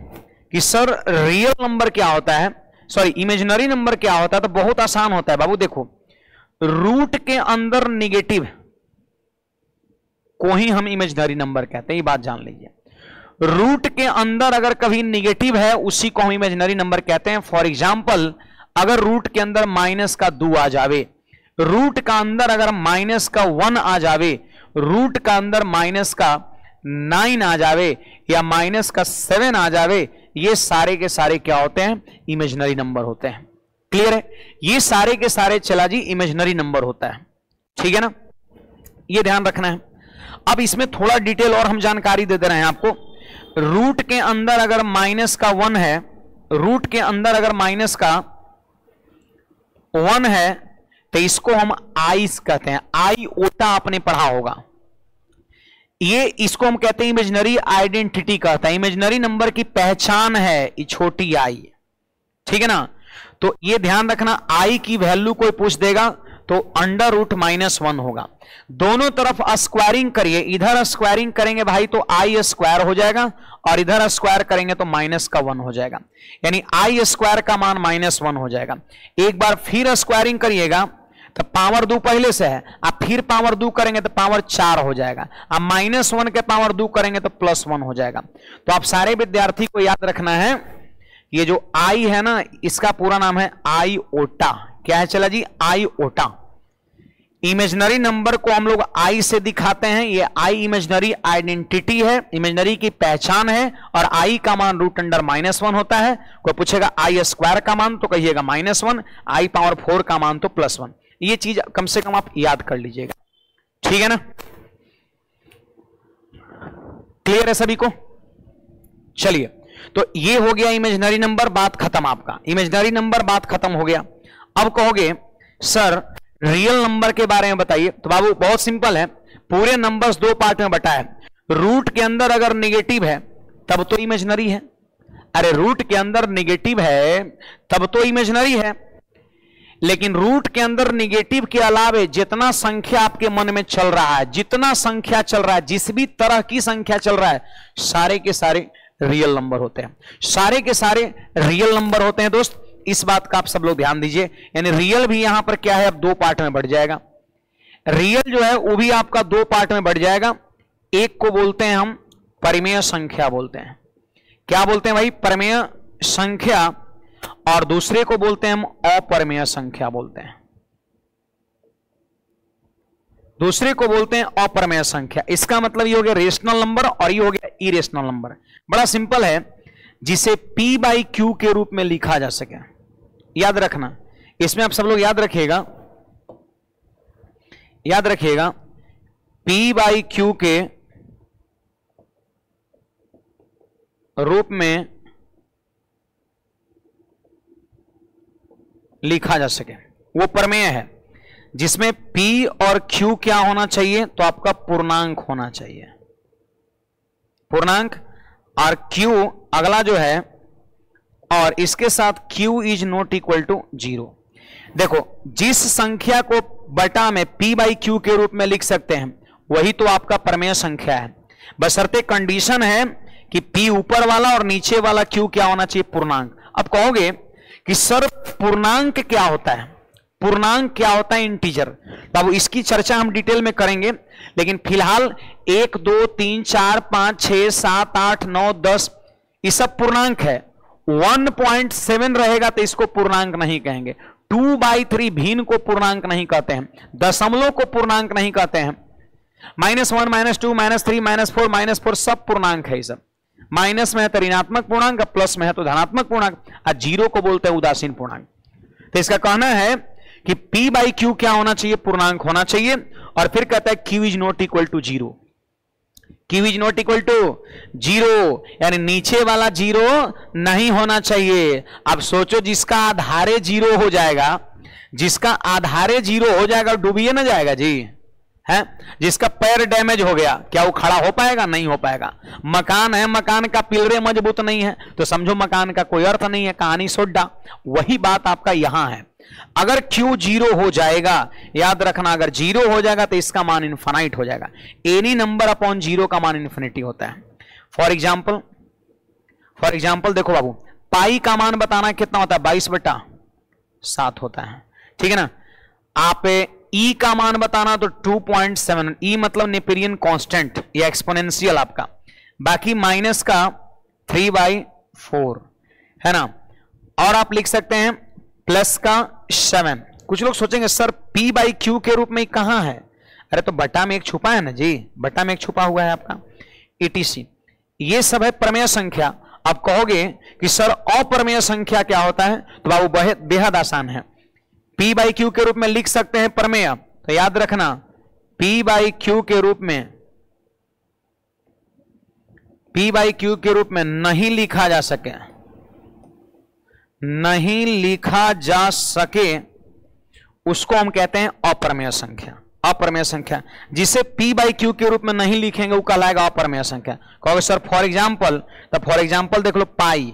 कि सर रियल नंबर क्या होता है? सॉरी इमेजनरी नंबर क्या होता है? तो बहुत आसान होता है। बाबू देखो रूट के अंदर निगेटिव को ही हम इमेजनरी नंबर कहते हैं, ये बात जान लीजिए। रूट के अंदर अगर कभी निगेटिव है, उसी को हम इमेजनरी नंबर कहते हैं। फॉर एग्ज़ाम्पल अगर रूट के अंदर माइनस का दो आ जावे रूट का अंदर अगर माइनस का वन आ जावे रूट का अंदर माइनस का नाइन आ जावे या माइनस का सेवन आ जावे, ये सारे के सारे क्या होते हैं? इमेजनरी नंबर होते हैं। क्लियर है? ये सारे के सारे चला जी इमेजनरी नंबर होता है। ठीक है ना? ये ध्यान रखना है। अब इसमें थोड़ा डिटेल और हम जानकारी दे दे रहे हैं आपको। रूट के अंदर अगर माइनस का वन है, रूट के अंदर अगर माइनस का वन है तो इसको हम आइस कहते हैं। आई ओटा आपने पढ़ा होगा। ये इसको हम कहते हैं इमेजनरी आइडेंटिटी कहता है। इमेजनरी नंबर की पहचान है ये छोटी आई ठीक है ना? तो ये ध्यान रखना आई की वैल्यू कोई पूछ देगा तो अंडर रूट माइनस वन होगा। दोनों तरफ़ स्क्वायरिंग करिए। इधर स्क्वायरिंग करेंगे भाई तो आई स्क्वायर हो जाएगा और इधर स्क्वायर करेंगे तो माइनस का वन हो जाएगा। यानी आई स्क्वायर का मान माइनस वन हो जाएगा। एक बार फिर स्क्वायरिंग करिएगा तो पावर दो पहले से है। आप फिर पावर दो करेंगे तो पावर चार हो जाएगा। आप माइनस वन के पावर दो करेंगे तो प्लस वन हो जाएगा। तो आप सारे विद्यार्थी को याद रखना है, ये जो आई है ना, इसका पूरा नाम है आई ओटा। क्या है चला जी? आई ओटा। इमेजनरी नंबर को हम लोग आई से दिखाते हैं। ये आई इमेजनरी आइडेंटिटी है। इमेजनरी की पहचान है और आई का मान रूट अंडर माइनस वन होता है। कोई पूछेगा आई स्क्वायर का मान तो कहिएगा minus one i power four का मान तो प्लस वन ये चीज़ कम से कम आप याद कर लीजिएगा। ठीक है ना? क्लियर है सभी को? चलिए। तो ये हो गया इमेजनरी नंबर बात खत्म आपका। इमेजनरी नंबर बात खत्म हो गया। अब कहोगे, सर रियल नंबर के बारे में बताइए। तो बाबू, बहुत सिंपल है। पूरे नंबर्स दो पार्ट में बटा है। रूट के अंदर अगर निगेटिव है, तब तो इमेजनरी है। अरे रूट के अंदर निगेटिव है, तब तो इमेजनरी है। लेकिन रूट के अंदर निगेटिव के अलावे जितना संख्या आपके मन में चल रहा है, जितना संख्या चल रहा है, जिस भी तरह की संख्या चल रहा है, सारे के सारे रियल नंबर होते हैं। सारे के सारे रियल नंबर होते हैं दोस्त। इस बात का आप सब लोग ध्यान दीजिए। यानी रियल भी यहाँ पर क्या है? अब दो पार्ट में बढ़ जाएगा। रियल जो है, वो भी आपका दो पार्ट में बढ़ जाएगा। एक को बोलते हैं हम परिमेय संख्या बोलते हैं। क्या बोलते हैं भाई? परमेय संख्या। और दूसरे को बोलते हैं हम अपरमेय संख्या बोलते हैं। दूसरे को बोलते हैं अपरमेय संख्या। इसका मतलब ये हो गया रेशनल नंबर और ये हो गया इरेशनल नंबर बड़ा सिंपल है, जिसे P बाई क्यू के रूप में लिखा जा सके। याद रखना। इसमें आप सब लोग याद रखिएगा। याद रखिएगा। P बाई क्यू के रूप में लिखा जा सके। वो प्रमेय है। जिसमें P और Q क्या होना चाहिए तो आपका पूर्णांक होना चाहिए। पूर्णांक और Q अगला जो है और इसके साथ Q is not equal to zero देखो, जिस संख्या को बटा में P बाई क्यू के रूप में लिख सकते हैं, वही तो आपका प्रमेय संख्या है। बसरते कंडीशन है कि P ऊपर वाला और नीचे वाला Q क्या होना चाहिए? पूर्णांक। अब कहोगे कि सर, पूर्णांक क्या होता है? पूर्णांक क्या होता है? इंटीजर तो अब इसकी चर्चा हम डिटेल में करेंगे, लेकिन फ़िलहाल एक, दो, तीन, चार, पाँच, छह, सात, आठ, नौ, दस, ये सब पूर्णांक है। 1.7 रहेगा तो इसको पूर्णांक नहीं कहेंगे। टू बाई थ्री भीन को पूर्णांक नहीं कहते हैं। दशमलव को पूर्णांक नहीं कहते हैं। Minus one minus two minus three minus four minus four सब पूर्णांक है सब माइनस में है तो ऋणात्मक पूर्णांक प्लस में है तो धनात्मक पूर्णांक। और ज़ीरो को बोलते हैं उदासीन पूर्णांक। तो इसका कहना है कि P बाई क्यू क्या होना चाहिए? पूर्णांक होना चाहिए। और फिर कहता है Q is not equal to zero Q is not equal to zero यानी नीचे वाला ज़ीरो नहीं होना चाहिए। अब सोचो जिसका आधारे ज़ीरो हो जाएगा, जिसका आधारे ज़ीरो हो जाएगा डूबिए ना जाएगा, जी। है? जिसका पैर डैमेज हो गया, क्या वो खड़ा हो पाएगा? नहीं हो पाएगा। मकान है, मकान का पिलरे मज़बूत नहीं है। तो समझो मकान का कोई अर्थ नहीं है, कहानी सोडा वही बात आपका यहाँ है। अगर Q ज़ीरो हो जाएगा, याद रखना, अगर ज़ीरो हो जाएगा तो इसका मान इन्फानाइट हो जाएगा। एनी नंबर अपॉन ज़ीरो का मान इन्फिनिटी होता है। फॉर एग्ज़ाम्पल फॉर एग्ज़ाम्पल देखो बाबू, पाई का मान बताना कितना होता है? बाईस बटा सात होता है। ठीक है ना? आप ई का मान बताना तो 2.7 ई मतलब नेपेरियन कांस्टेंट या एक्सपोनेंशियल आपका। बाकी माइनस का थ्री बाई फोर है ना? और आप लिख सकते हैं प्लस का सेवन कुछ लोग सोचेंगे, सर पी बाई क्यू के रूप में कहाँ है? अरे तो बटा में एक छुपा है ना? जी बटा में एक छुपा हुआ है आपका। ईटीसी ये सब है प्रमेय संख्या। आप कहोगे कि, सर, अप्रमेय संख्या क्या होता है? तो बाबू बेहद आसान है। पी बाई क्यू के रूप में लिख सकते हैं प्रमेय। तो याद रखना पी बाई क्यू के रूप में पी बाई क्यू के रूप में नहीं लिखा जा सके। नहीं लिखा जा सके, उसको हम कहते हैं अप्रमेय संख्या। अप्रमेय संख्या। जिसे p बाई क्यू के रूप में नहीं लिखेंगे, वो कहलाएगा अप्रमेय संख्या। कहोगे, सर फॉर एग्ज़ाम्पल तो फॉर एग्ज़ाम्पल देख लो पाई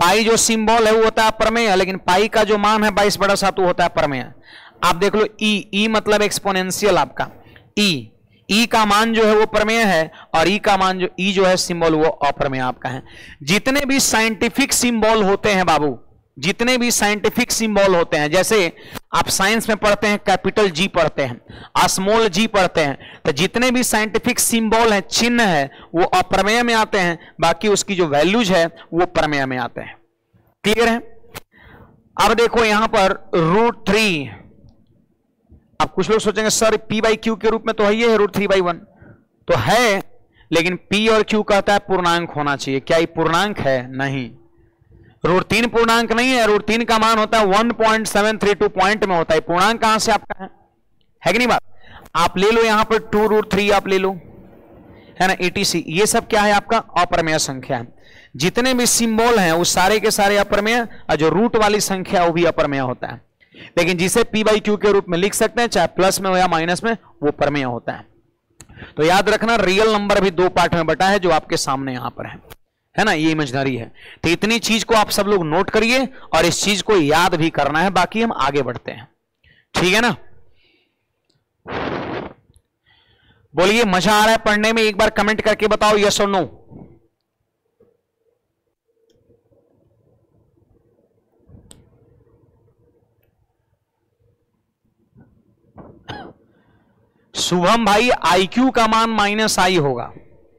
पाई जो सिंबल है, वो होता है प्रमेय लेकिन पाई का जो मान है, बाईस बड़ा सात, वो होता है प्रमेय आप देख लो ई ई मतलब एक्सपोनेंशियल आपका। ई ई का मान जो है वो प्रमेय है, और ई का मान जो, ई जो है सिंबल वो अप्रमेय आपका है। जितने भी साइंटिफिक सिंबल होते हैं बाबू, जितने भी साइंटिफिक सिंबल होते हैं, जैसे आप साइंस में पढ़ते हैं कैपिटल जी पढ़ते हैं स्मॉल जी पढ़ते हैं तो जितने भी साइंटिफिक सिंबल हैं, चिन्ह है, वो अप्रमेय में आते हैं, बाकी उसकी जो वैल्यूज़ है, वो प्रमेय में आते हैं। क्लियर है? अब देखो यहाँ पर रूट थ्री अब कुछ लोग सोचेंगे, सर पी बाई क्यू के रूप में तो है है रूट थ्री बाई वन तो है, लेकिन पी और क्यू कहता है पूर्णांक होना चाहिए। क्या ये पूर्णांक है? नहीं। रूट तीन पूर्णांक नहीं है रूट तीन का मान होता है one point seven three two point में होता है। पूर्णांक कहाँ से आपका है? है कि नहीं बात? आप ले लो यहाँ पर टू रूट थ्री आप ले लो। है ना? एटीसी ये सब क्या है आपका? अप्रमेय संख्या है। जितने भी सिंबल हैं, वो सारे के सारे अप्रमेय, और जो रूट वाली संख्या, वो भी अप्रमेय होता है। लेकिन जिसे पी बाई क्यू के रूप में लिख सकते हैं, चाहे प्लस में हो या माइनस में, वो प्रमेय होता है। तो याद रखना रियल नंबर भी दो पार्ट में बटा है जो आपके सामने यहाँ पर है। है ना? ये इमेजनरी है। तो इतनी चीज़ को आप सब लोग नोट करिए और इस चीज़ को याद भी करना है, बाकी हम आगे बढ़ते हैं। ठीक है ना? बोलिए, मज़ा आ रहा है पढ़ने में, एक बार कमेंट करके बताओ यस और नो शुभम भाई आईक्यू का मान माइनस आई होगा।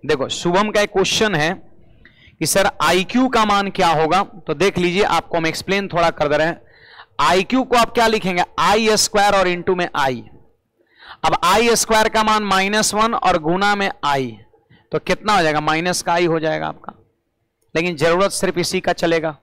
देखो, शुभम का एक क्वेश्चन है कि सर आई क्यू का मान क्या होगा? तो देख लीजिए, आपको हम एक्सप्लेन थोड़ा कर दे रहे हैं। आई क्यू को आप क्या लिखेंगे? आई स्क्वायर और इंटू में आई अब आई स्क्वायर का मान माइनस वन और गुना में आई तो कितना हो जाएगा? माइनस का आई हो जाएगा आपका। लेकिन ज़रूरत सिर्फ़ इसी का चलेगा।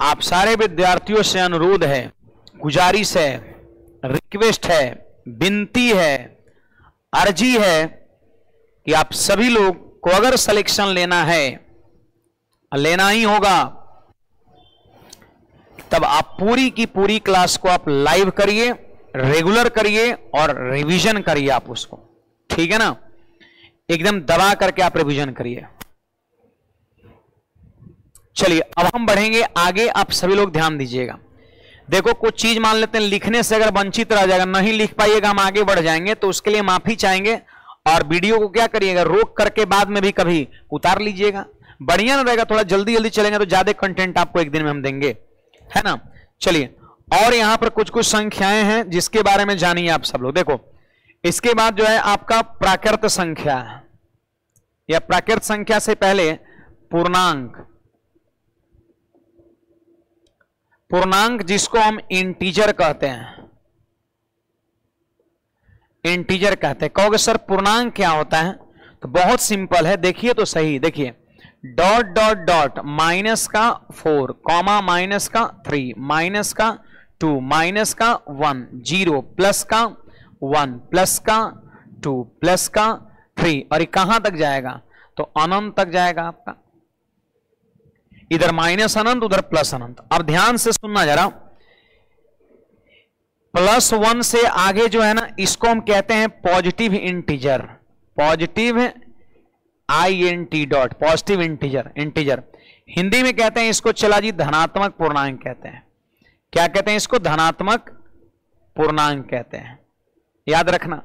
आप सारे विद्यार्थियों से अनुरोध है, गुजारिश है रिक्वेस्ट है, विनती है, अर्जी है कि आप सभी लोग को अगर सिलेक्शन लेना है, लेना ही होगा। तब आप पूरी की पूरी क्लास को आप लाइव करिए रेगुलर करिए और रिवीजन करिए आप उसको। ठीक है ना? एकदम दबा करके आप रिवीजन करिए। चलिए, अब हम बढ़ेंगे आगे, आप सभी लोग ध्यान दीजिएगा। देखो, कुछ चीज़ मान लेते हैं, लिखने से अगर वंचित रह जाएगा, नहीं लिख पाइएगा, हम आगे बढ़ जाएँगे तो उसके लिए माफ़ी चाहेंगे। और वीडियो को क्या करिएगा, रोक करके बाद में भी कभी उतार लीजिएगा। बढ़िया ना रहेगा, थोड़ा जल्दी जल्दी चलेंगे तो ज़्यादा कंटेंट आपको एक दिन में हम देंगे। है ना? चलिए, और यहाँ पर कुछ कुछ संख्याएँ हैं, जिसके बारे में जानिए आप सब लोग। देखो, इसके बाद जो है आपका प्राकृत संख्या या प्राकृत संख्या से पहले पूर्णांक। पूर्णांक जिसको हम इंटीजर कहते हैं। इंटीजर कहते हैं। कहोगे, सर, पूर्णांक क्या होता है? तो बहुत सिंपल है। देखिए तो सही। देखिए डॉट डॉट डॉट माइनस का फोर कॉमा माइनस का थ्री माइनस का टू माइनस का वन ज़ीरो प्लस का वन प्लस का टू प्लस का थ्री और ये कहाँ तक जाएगा? तो अनंत तक जाएगा आपका। इधर माइनस अनंत, उधर प्लस अनंत। अब ध्यान से सुनना जरा। प्लस वन से आगे जो है ना, इसको हम कहते हैं positive integer. Positive I N T dot, positive integer integer. Hindi में कहते हैं इसको, चला जी, धनात्मक पूर्णांक कहते हैं। क्या कहते हैं इसको? धनात्मक पूर्णांक कहते हैं। याद रखना।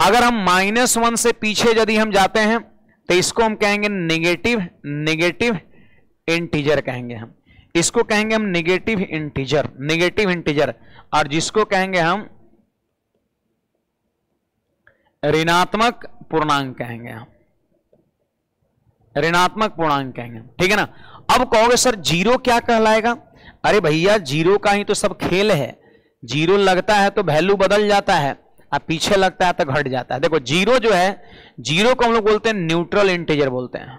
अगर हम माइनस वन से पीछे यदि हम जाते हैं तो इसको हम कहेंगे नेगेटिव नेगेटिव इंटीजर कहेंगे हम। इसको कहेंगे हम नेगेटिव इंटीजर नेगेटिव इंटीजर और जिसको कहेंगे हम ऋणात्मक पूर्णांक कहेंगे हम। ऋणात्मक पूर्णांक कहेंगे ठीक है ना? अब कहोगे, सर ज़ीरो क्या कहलाएगा? अरे भैया ज़ीरो का ही तो सब खेल है। ज़ीरो लगता है तो वैल्यू बदल जाता है अब पीछे लगता है तो घट जाता है। देखो ज़ीरो जो है ज़ीरो को हम लोग बोलते हैं न्यूट्रल इंटीजर बोलते हैं।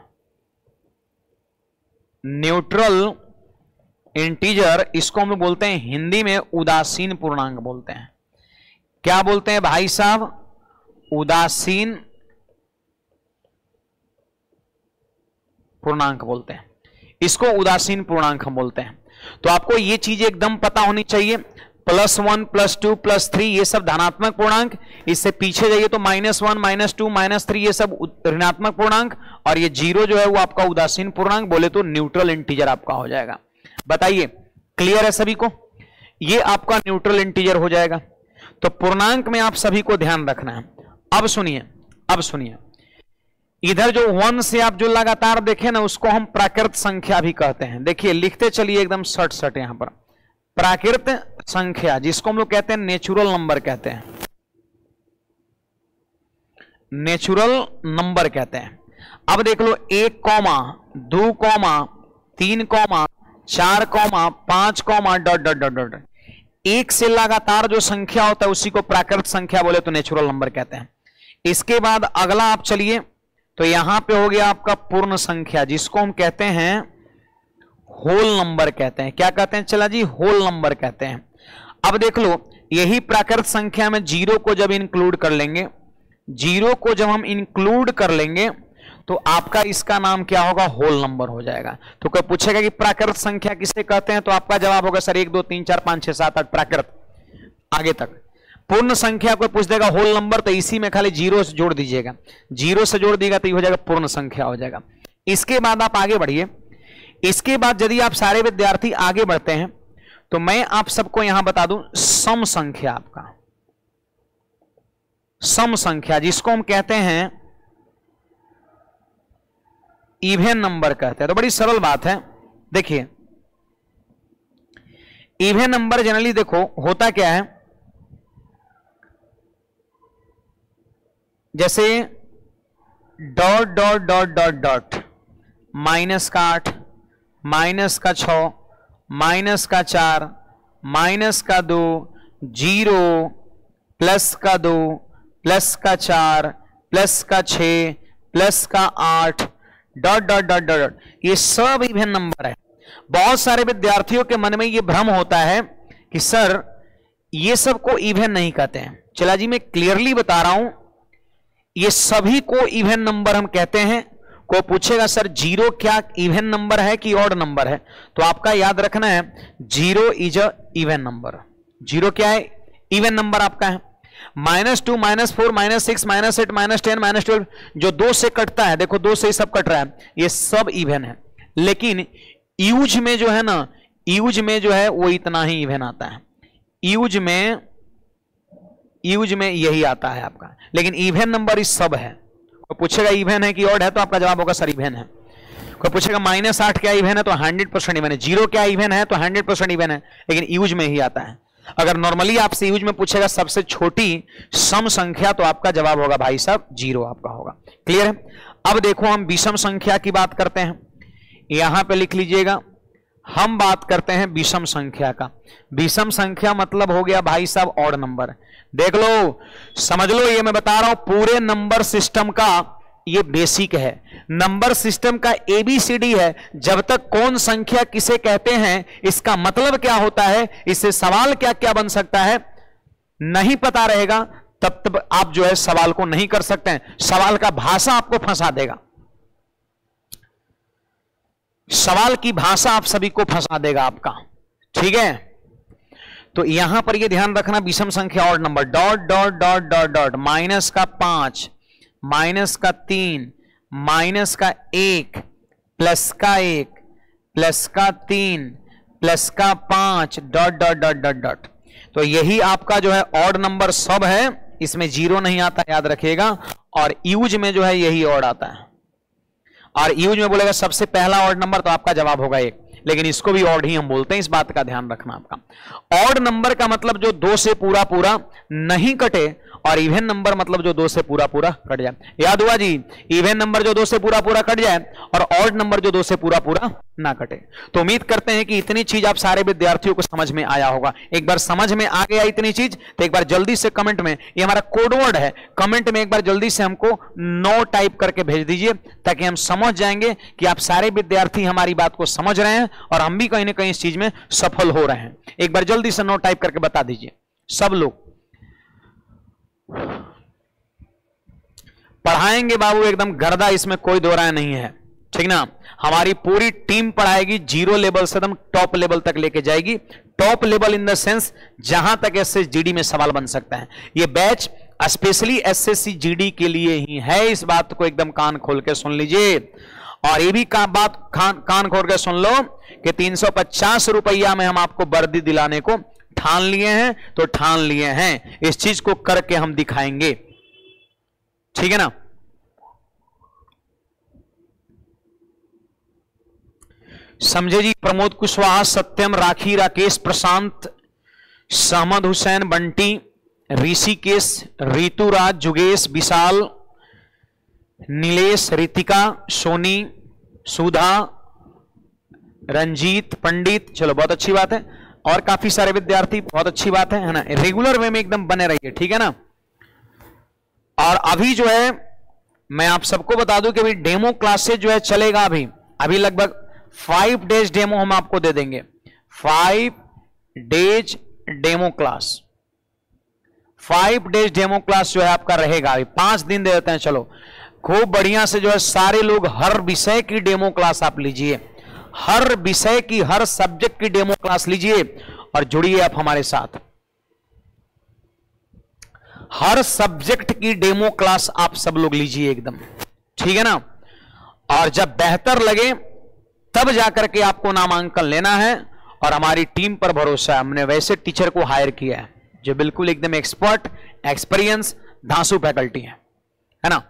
न्यूट्रल इंटीजर, इसको हम लोग बोलते हैं, हिंदी में उदासीन पूर्णांक बोलते हैं। क्या बोलते हैं भाई साहब? उदासीन पूर्णांक बोलते हैं। इसको उदासीन पूर्णांक हम बोलते हैं। तो आपको यह चीज़ एकदम पता होनी चाहिए। Plus one, plus two, plus three, ये सब धनात्मक पूर्णांक। इससे पीछे जाइए तो minus one, minus two, minus three, ये सब ऋणात्मक पूर्णांक। और ये ज़ीरो जो है वो आपका उदासीन पूर्णांक, बोले तो न्यूट्रल इंटीजर आपका हो जाएगा। बताइए, क्लियर है सभी को? ये आपका न्यूट्रल इंटीजर हो जाएगा। तो पूर्णांक में आप सभी को ध्यान रखना है। अब सुनिए अब सुनिए। इधर जो वन से आप जो लगातार देखे ना, उसको हम प्राकृत संख्या भी कहते हैं। देखिए, लिखते चलिए एकदम सट सट यहाँ पर। प्राकृत संख्या, जिसको हम लोग कहते हैं नेचुरल नंबर कहते हैं। नेचुरल नंबर कहते हैं। अब देख लो, एक कॉमा, दो कॉमा, तीन कॉमा, चार कॉमा, पाँच comma, dot dot dot dot एक से लगातार जो संख्या होता है, उसी को प्राकृत संख्या बोले तो नेचुरल नंबर कहते हैं। इसके बाद अगला आप चलिए तो यहाँ पे हो गया आपका पूर्ण संख्या, जिसको हम कहते हैं होल नंबर कहते हैं। क्या कहते हैं? चला जी होल नंबर कहते हैं। अब देख लो, यही प्राकृत संख्या में ज़ीरो को जब इंक्लूड कर लेंगे, ज़ीरो को जब हम इंक्लूड कर लेंगे तो आपका इसका नाम क्या होगा? होल नंबर हो जाएगा। तो कोई पूछेगा कि प्राकृत संख्या किसे कहते हैं? तो आपका जवाब होगा सर, एक, दो, तीन, चार, पाँच, छह, सात, आठ, प्राकृत। आगे तक। पूर्ण संख्या को पूछ देगा होल नंबर तो इसी में खाली ज़ीरो से जोड़ दीजिएगा। ज़ीरो से जोड़ दीजिएगा तो ये हो जाएगा पूर्ण संख्या हो जाएगा। इसके बाद आप आगे बढ़िए। इसके बाद यदि आप सारे विद्यार्थी आगे बढ़ते हैं तो मैं आप सबको यहाँ बता दूँ, सम संख्या आपका। सम संख्या, जिसको हम कहते हैं इवेन नंबर कहते हैं। तो बड़ी सरल बात है। देखिए इवेन नंबर जनरली देखो, होता क्या है? जैसे dot dot dot dot dot minus का आठ माइनस का छ, माइनस का चार, माइनस का दो, ज़ीरो, प्लस का दो, प्लस का चार, प्लस का छ, प्लस का आठ, डॉट डॉट डॉट डॉट ये सब इवेन नंबर है। बहुत सारे विद्यार्थियों के मन में ये भ्रम होता है कि सर, ये सबको इवेन नहीं कहते हैं। चला जी, मैं क्लियरली बता रहा हूँ, ये सभी को इवेन नंबर हम कहते हैं को पूछेगा, सर, ज़ीरो क्या इवेन नंबर है कि ऑड नंबर है? तो आपका याद रखना है, zero is a even number zero क्या है? इवेन नंबर आपका है। Minus two minus four minus six minus eight minus ten minus twelve जो दो से कटता है, देखो दो से ही सब कट रहा है, ये सब इवेन है। लेकिन यूज़ में जो है ना यूज़ में जो है, वो इतना ही इवेन आता है। यूज़ में यूज़ में यही आता है आपका। लेकिन इवेन नंबर इस सब है। कोई पूछेगा इवेन है कि ऑड है तो आपका जवाब होगा, सर इवेन है. कोई पूछेगा, माइनस आठ क्या इवेन है? तो हंड्रेड परसेंट इवेन है। ज़ीरो क्या इवेन है? तो हंड्रेड परसेंट इवेन है। लेकिन यूज़ में ही आता है। अगर नॉर्मली आपसे यूज़ में पूछेगा, सबसे छोटी सम संख्या तो आपका जवाब होगा, भाई साहब, ज़ीरो आपका होगा। क्लियर है? अब देखो, हम विषम संख्या की बात करते हैं। यहाँ पे लिख लीजिएगा हम बात करते हैं विषम संख्या का। विषम संख्या मतलब हो गया भाई साहब ऑड नंबर देख लो, समझ लो, ये मैं बता रहा हूँ, पूरे नंबर सिस्टम का ये बेसिक है। नंबर सिस्टम का एबीसीडी है। जब तक कौन संख्या किसे कहते हैं, इसका मतलब क्या होता है, इससे सवाल क्या क्या बन सकता है, नहीं पता रहेगा, तब तब आप जो है सवाल को नहीं कर सकते हैं। सवाल का भाषा आपको फंसा देगा। सवाल की भाषा आप सभी को फंसा देगा आपका। ठीक है? तो यहाँ पर ये ध्यान रखना विषम संख्या और number. Dot dot dot dot dot. Minus का पाँच, माइनस का तीन, माइनस का एक, प्लस का एक, प्लस का तीन, प्लस का पाँच, dot dot dot dot dot. तो यही आपका जो है ऑड नंबर सब है, इसमें ज़ीरो नहीं आता, याद रखिएगा। और यूज़ में जो है यही ऑड आता है। और यूज़ में बोलेगा सबसे पहला ऑर्ड नंबर तो आपका जवाब होगा एक। लेकिन इसको भी ऑर्ड ही हम बोलते हैं, इस बात का ध्यान रखना आपका। ऑर्ड नंबर का मतलब जो दो से पूरा पूरा नहीं कटे, और इवेन नंबर मतलब जो दो से पूरा पूरा कट जाए। याद हुआ जी? इवेन नंबर जो दो से पूरा पूरा कट जाए, और ऑर्ड नंबर जो दो से पूरा पूरा ना कटे तो उम्मीद करते हैं कि इतनी चीज़ आप सारे विद्यार्थियों को समझ में आया होगा। एक बार समझ में आ गया इतनी चीज़ तो एक बार जल्दी से कमेंट में, ये हमारा कोडवर्ड है, कमेंट में एक बार जल्दी से हमको नो टाइप करके भेज दीजिए, ताकि हम समझ जाएँगे कि आप सारे विद्यार्थी हमारी बात को समझ रहे हैं और हम भी कहीं ना कहीं इस चीज़ में सफल हो रहे हैं। एक बार जल्दी से नो टाइप करके बता दीजिए। सब लोग। पढ़ाएँगे बाबू, एकदम गर्दा, इसमें कोई दो नहीं है। ठीक ना? हमारी पूरी टीम पढ़ाएगी ज़ीरो लेवल से एकदम टॉप लेवल तक लेके जाएगी। Top level in the sense, जहाँ तक एस जीडी में सवाल बन सकता है। ये batch specially S S C GD के लिए ही है। इस बात को एकदम कान खोल के सुन लीजिए। और ये भी का बात कान कान खोल के सुन लो कि तीन सौ पचास रुपया में हम आपको वर्दी दिलाने को ठान लिए हैं तो ठान लिए हैं। इस चीज़ को करके हम दिखाएँगे। ठीक है ना? समझे जी, प्रमोद कुशवाहा, सत्यम राखी, राकेश प्रशांत, सहमद हुसैन बंटी, ऋषिकेश, ऋतुराज जुगेश, विशाल, नीलेश, रितिका, सोनी, सुधा, रंजीत, पंडित। चलो, बहुत अच्छी बात है। और काफ़ी सारे विद्यार्थी, बहुत अच्छी बात है है ना? रेगुलर वे में एकदम बने रहिए, ठीक है ना? और अभी जो है, मैं आप सबको बता दूँ कि अभी डेमो क्लासेस जो है चलेगा अभी। अभी लगभग फाइव डेज़ डेमो हम आपको दे देंगे। Five days demo class. Five days demo class जो है आपका रहेगा। अभी पाँच दिन दे देते हैं, चलो। खूब बढ़िया से जो है सारे लोग हर विषय की डेमो क्लास आप लीजिए। हर विषय की, हर सब्जेक्ट की डेमो क्लास लीजिए और जुड़िए आप हमारे साथ। हर सब्जेक्ट की डेमो क्लास आप सब लोग लीजिए एकदम। ठीक है ना? और जब बेहतर लगे तब जाकर के आपको नामांकन लेना है और हमारी टीम पर भरोसा है। हमने वैसे टीचर को हायर किया है, जो बिल्कुल एकदम एक्सपर्ट, एक्सपीरियंस, धांसू फैकल्टी है। है ना?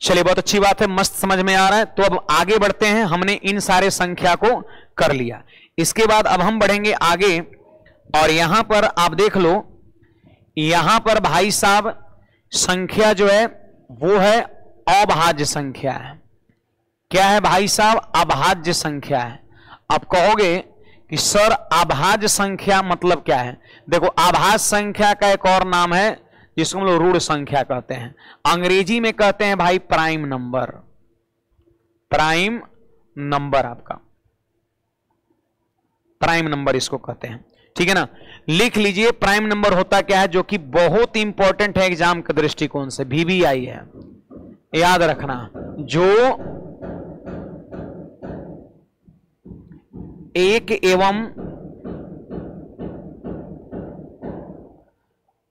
चलिए, बहुत अच्छी बात है, मस्त समझ में आ रहा है। तो अब आगे बढ़ते हैं। हमने इन सारे संख्या को कर लिया। इसके बाद अब हम बढ़ेंगे आगे। और यहाँ पर आप देख लो, यहाँ पर भाई साहब, संख्या जो है, वो है अभाज्य संख्या है। क्या है भाई साहब? अभाज्य संख्या है। आप कहोगे कि, सर, अभाज्य संख्या मतलब क्या है? देखो, अभाज्य संख्या का एक और नाम है, जिसको हम लोग रूढ़ संख्या कहते हैं। अंग्रेज़ी में कहते हैं भाई प्राइम नंबर। प्राइम नंबर आपका। प्राइम नंबर इसको कहते हैं। ठीक है ना? लिख लीजिए, प्राइम नंबर होता क्या है, जो कि बहुत इंपॉर्टेंट है एग्ज़ाम के दृष्टिकोण से। वीवीआई है। याद रखना, जो एक एवं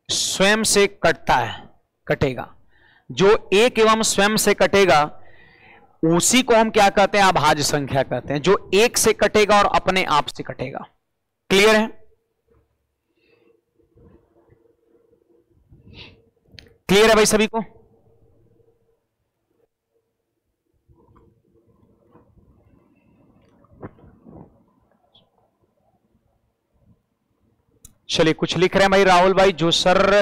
स्वयं से कटता है, कटेगा। जो एक एवं स्वयं से कटेगा, उसी को हम क्या कहते हैं? अभाज्य संख्या कहते हैं। जो एक से कटेगा और अपने आप से कटेगा। क्लियर है? क्लियर है भाई सभी को? चलिए, कुछ लिख रहे हैं भाई। राहुल भाई, जो सर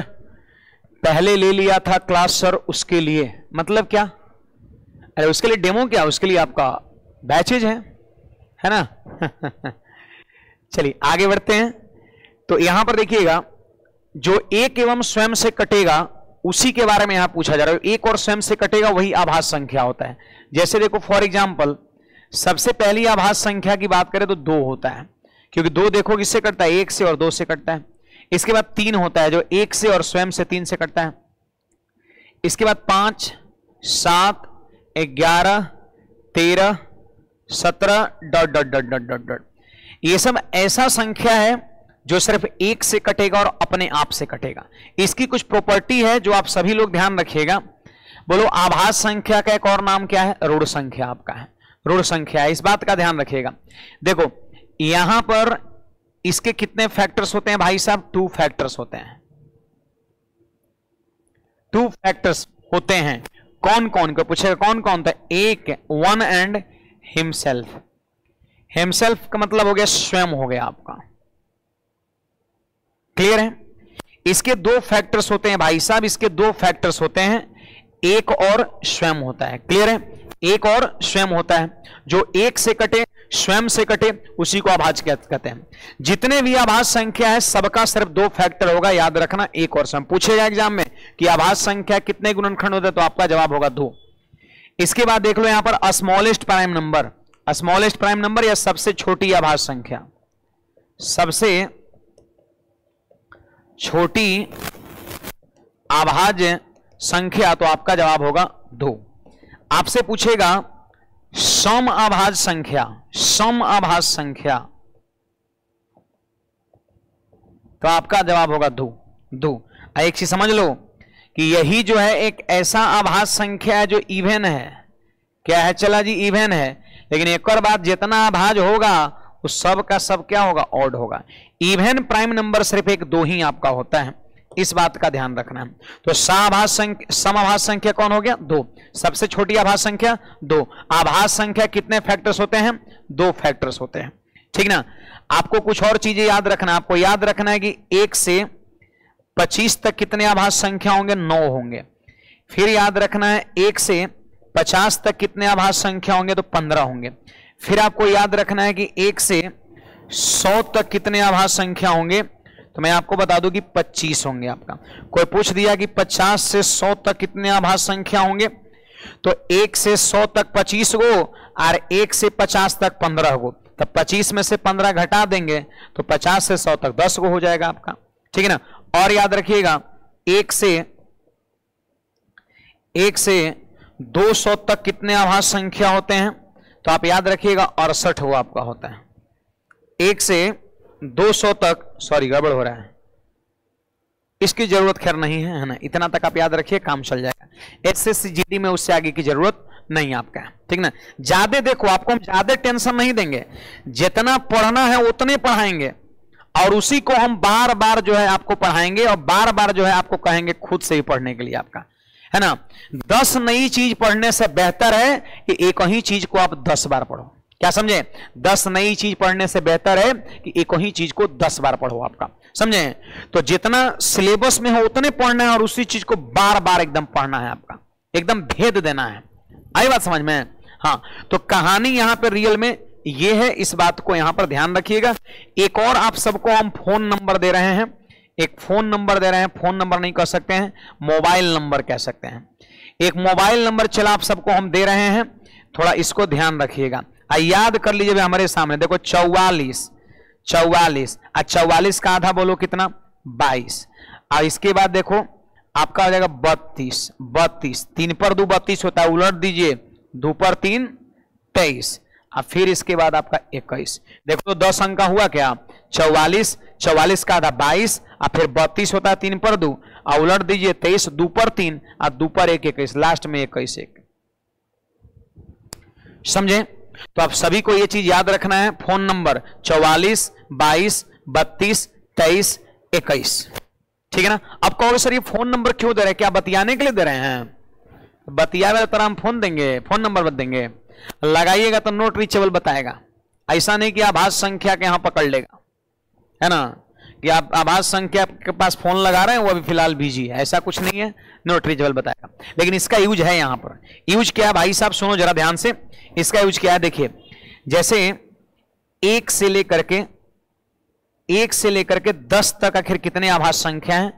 पहले ले लिया था क्लास सर, उसके लिए। मतलब क्या? अरे, उसके लिए डेमो क्या? उसके लिए आपका बैचेज है है ना? चलिए, आगे बढ़ते हैं। तो यहाँ पर देखिएगा, जो एक एवं स्वयं से कटेगा, उसी के बारे में यहाँ पूछा जा रहा है। एक और स्वयं से कटेगा, वही आभास संख्या होता है। जैसे देखो फॉर एग्ज़ाम्पल सबसे पहली आभास संख्या की बात करें तो दो होता है। क्योंकि दो देखो किससे कटता है, एक से और दो से कटता है। इसके बाद तीन होता है, जो एक से और स्वयं से तीन से कटता है। इसके बाद पाँच, सात, ग्यारह, तेरह, सत्रह, dot dot dot dot dot dot. ये सब ऐसा संख्या है जो सिर्फ़ एक से कटेगा और अपने आप से कटेगा। इसकी कुछ प्रॉपर्टी है जो आप सभी लोग ध्यान रखिएगा। बोलो, आभास संख्या का एक और नाम क्या है? रूढ़ संख्या आपका है। रूढ़ संख्या इस बात का ध्यान रखिएगा। देखो यहाँ पर इसके कितने फैक्टर्स होते हैं भाई साहब? टू फैक्टर्स होते हैं। टू फैक्टर्स होते हैं। कौन कौन को पूछेगा? कौन कौन था? एक वन एंड हिमसेल्फ हिमसेल्फ का मतलब हो गया स्वयं हो गया आपका। क्लियर है? इसके दो फैक्टर्स होते हैं भाई साहब। इसके दो फैक्टर्स होते हैं। एक और स्वयं होता है। क्लियर है? एक और स्वयं होता है, जो एक से कटे, स्वयं से कटे, उसी को आभाज कहते हैं। जितने भी आभास संख्या है, सबका सिर्फ़ दो फैक्टर होगा, याद रखना, एक और स्वयं। पूछेगा एग्ज़ाम में कि आभास संख्या कितने गुणनखंड होते हैं तो आपका जवाब होगा दो। इसके बाद देख लो यहाँ पर smallest prime number smallest prime number या सबसे छोटी आभास संख्या। सबसे छोटी आभाज संख्या तो आपका जवाब होगा दो। आपसे पूछेगा, सम आभाज संख्या, सम आभाज संख्या। तो आपका जवाब होगा दो दो। एक चीज़ समझ लो कि यही जो है एक ऐसा आभास संख्या है जो इवेन है। क्या है? चला जी इवेन है। लेकिन एक और बात, जितना आभाज होगा, उस सब का सब क्या होगा? ऑड होगा। इवेन प्राइम नंबर सिर्फ़ एक दो ही आपका होता है। इस बात का ध्यान रखना है। तो साभास संख्या, समाभास संख्या कौन हो गया? दो। सबसे छोटी आभास संख्या? दो। आभास संख्या कितने फैक्टर्स होते हैं? दो फैक्टर्स होते हैं। ठीक ना? आपको कुछ और चीज़ें याद रखना आपको याद रखना है कि एक से पच्चीस तक कितने आभास संख्या होंगे? नौ होंगे। फिर याद रखना है, एक से पचास तक कितने आभास संख्या होंगे? तो पंद्रह होंगे। फिर आपको याद रखना है कि एक से सौ तक कितने आभास संख्या होंगे? तो मैं आपको बता दूँ कि 25 होंगे आपका। कोई पूछ दिया कि 50 से 100 तक कितने आभास संख्या होंगे? तो एक से 100 तक 25 गो और एक से 50 तक 15 गो। तो 25 में से 15 घटा देंगे तो 50 से 100 तक 10 गो हो जाएगा आपका। ठीक है ना? और याद रखिएगा, एक से एक से 200 तक कितने आभास संख्या होते हैं? तो आप याद रखिएगा, अड़सठ वो आपका होता है। एक से 200 तक सॉरी गड़बड़ हो रहा है। इसकी ज़रूरत खैर नहीं है ना? इतना तक आप याद रखिए, काम चल जाएगा। एस एस सी में उससे आगे की ज़रूरत नहीं आपका ठीक ना? ज़्यादा देखो, आपको हम ज़्यादा टेंशन नहीं देंगे। जितना पढ़ना है, उतने पढ़ाएँगे। और उसी को हम बार बार जो है आपको पढ़ाएँगे, और बार बार जो है आपको कहेंगे, खुद से ही पढ़ने के लिए आपका, है ना? दस नई चीज़ पढ़ने से बेहतर है कि एक ही चीज़ को आप दस बार पढ़ो। क्या समझे? दस नई चीज़ पढ़ने से बेहतर है कि एक ही चीज़ को दस बार पढ़ो आपका। समझे? तो जितना सिलेबस में हो उतने पढ़ना है और उसी चीज़ को बार बार एकदम पढ़ना है आपका। एकदम भेद देना है। आई बात समझ में? हाँ तो कहानी यहाँ पर रियल में ये है, इस बात को यहाँ पर ध्यान रखिएगा। एक और आप सबको हम फ़ोन नंबर दे रहे हैं। एक फ़ोन नंबर दे रहे हैं। फ़ोन नंबर नहीं कह सकते हैं, मोबाइल नंबर कह सकते हैं। एक मोबाइल नंबर चला आप सबको हम दे रहे हैं। थोड़ा इसको ध्यान रखिएगा। याद कर लीजिए हमारे सामने। देखो, चौवालीस चौवालीस। और चौवालीस का आधा बोलो कितना? बाईस। और इसके बाद देखो, आपका हो जाएगा बत्तीस बत्तीस। तीन पर दो बत्तीस होता है, उलट दीजिए। दो पर तीन, तेईस। और फिर इसके बाद आपका इक्कीस। देखो तो दस अंक का हुआ क्या? चौवालीस चौवालीस का आधा बाईस। और फिर बत्तीस होता है, तीन पर दो। और उलट दीजिए, तेईस, दो पर तीन और दो पर एक, इक्कीस। लास्ट में इक्कीस, एक। समझे? तो आप सभी को यह चीज़ याद रखना है, फ़ोन नंबर चौवालीस, बाईस, बत्तीस, तेईस, इक्कीस। ठीक है ना? अब कहोगे सर, ये फ़ोन नंबर क्यों दे रहे हैं? क्या बतियाने के लिए दे रहे हैं? बतिया वाले तरह हम फ़ोन देंगे, फ़ोन नंबर बत देंगे। लगाइएगा तो नोट रीचेबल बताएगा। ऐसा नहीं कि आभास संख्या के यहाँ पकड़ लेगा। है ना? कि आप आभास संख्या के पास फ़ोन लगा रहे हैं, वो अभी फ़िलहाल बिज़ी है। ऐसा कुछ नहीं है। नोट रीचेबल बताएगा। लेकिन इसका यूज़ है यहाँ पर। यूज़ क्या है? भाई साहब, सुनो जरा ध्यान से। इसका यूज़ क्या है? देखिए, जैसे एक से लेकर के, एक से लेकर के दस तक आखिर कितने आभास संख्या है?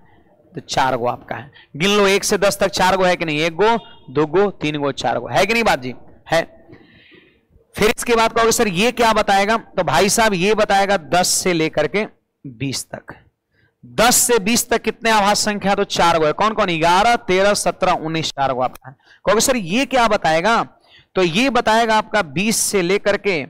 तो चार गो आपका है। गिन लो, एक से दस तक चार गो है कि नहीं? एक गो, दो गो, तीन गो, चार गो। है कि नहीं बात जी? है। फिर इसके बाद कहोगे, सर, ये क्या बताएगा? तो भाई साहब, ये बताएगा दस से लेकर के बीस तक। दस से बीस तक कितने आभास संख्या तो चार गो है। कौन कौन? ग्यारह, तेरह, सत्रह, उन्नीस, चार गो आपका। कहोगे सर, ये क्या बताएगा? तो ये बताएगा आपका 20 से लेकर के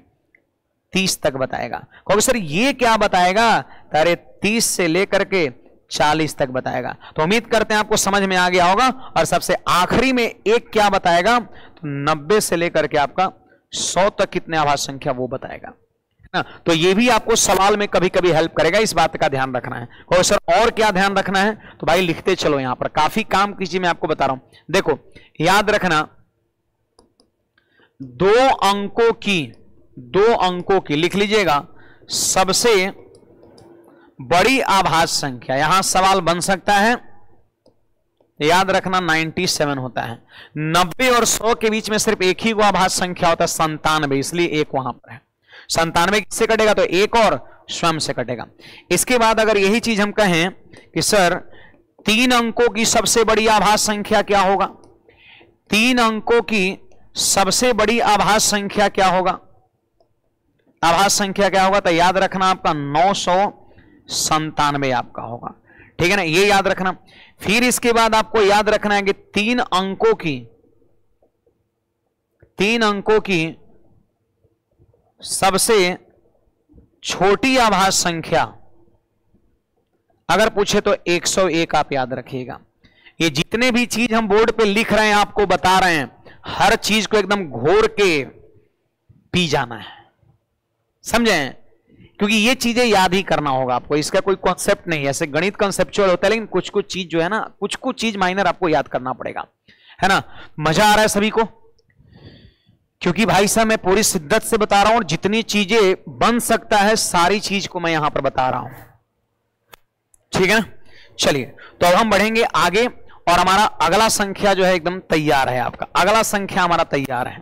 30 तक बताएगा। कहोगे सर, ये क्या बताएगा? अरे 30 से लेकर के 40 तक बताएगा। तो उम्मीद करते हैं आपको समझ में आ गया होगा। और सबसे आखिरी में एक क्या बताएगा? तो 90 से लेकर के आपका सौ तक कितने आभास संख्या वो बताएगा। ना तो ये भी आपको सवाल में कभी कभी हेल्प करेगा, इस बात का ध्यान रखना है। और सर, और क्या ध्यान रखना है? तो भाई लिखते चलो यहाँ पर। काफ़ी काम कीजिए, मैं आपको बता रहा हूँ। देखो, याद रखना, दो अंकों की, दो अंकों की, लिख लीजिएगा, सबसे बड़ी आभास संख्या। यहाँ सवाल बन सकता है, याद रखना 97 होता है। 90 और 100 के बीच में सिर्फ़ एक ही को आभास संख्या होता है, संतानवे, इसलिए एक वहाँ पर है। संतानवे किससे कटेगा तो एक और स्वयं से कटेगा। इसके बाद अगर यही चीज़ हम कहें कि सर, तीन अंकों की सबसे बड़ी आभास संख्या क्या होगा? तीन अंकों की सबसे बड़ी आभास संख्या क्या होगा? आभास संख्या क्या होगा? तो याद रखना आपका नौ सौ संतानवे आपका होगा। ठीक है ना? ये याद रखना। फिर इसके बाद आपको याद रखना है कि तीन अंकों की, तीन अंकों की सबसे छोटी आभास संख्या अगर पूछे तो 101 आप याद रखिएगा। ये जितने भी चीज़ हम बोर्ड पे लिख रहे हैं, आपको बता रहे हैं, हर चीज़ को एकदम घोर के पी जाना है। समझे? क्योंकि ये चीज़ें याद ही करना होगा आपको। इसका कोई कॉन्सेप्ट नहीं है। ऐसे गणित कॉन्सेप्चुअल होता है, लेकिन कुछ कुछ चीज़ जो है ना कुछ कुछ चीज़ माइनर आपको याद करना पड़ेगा। है ना? मज़ा आ रहा है सभी को? क्योंकि भाई साहब, मैं पूरी शिद्दत से बता रहा हूँ और जितनी चीज़ें बन सकता है, सारी चीज़ को मैं यहाँ पर बता रहा हूँ। ठीक है चलिए तो अब हम बढ़ेंगे आगे और हमारा अगला संख्या जो है एकदम तैयार है आपका। अगला संख्या हमारा तैयार है।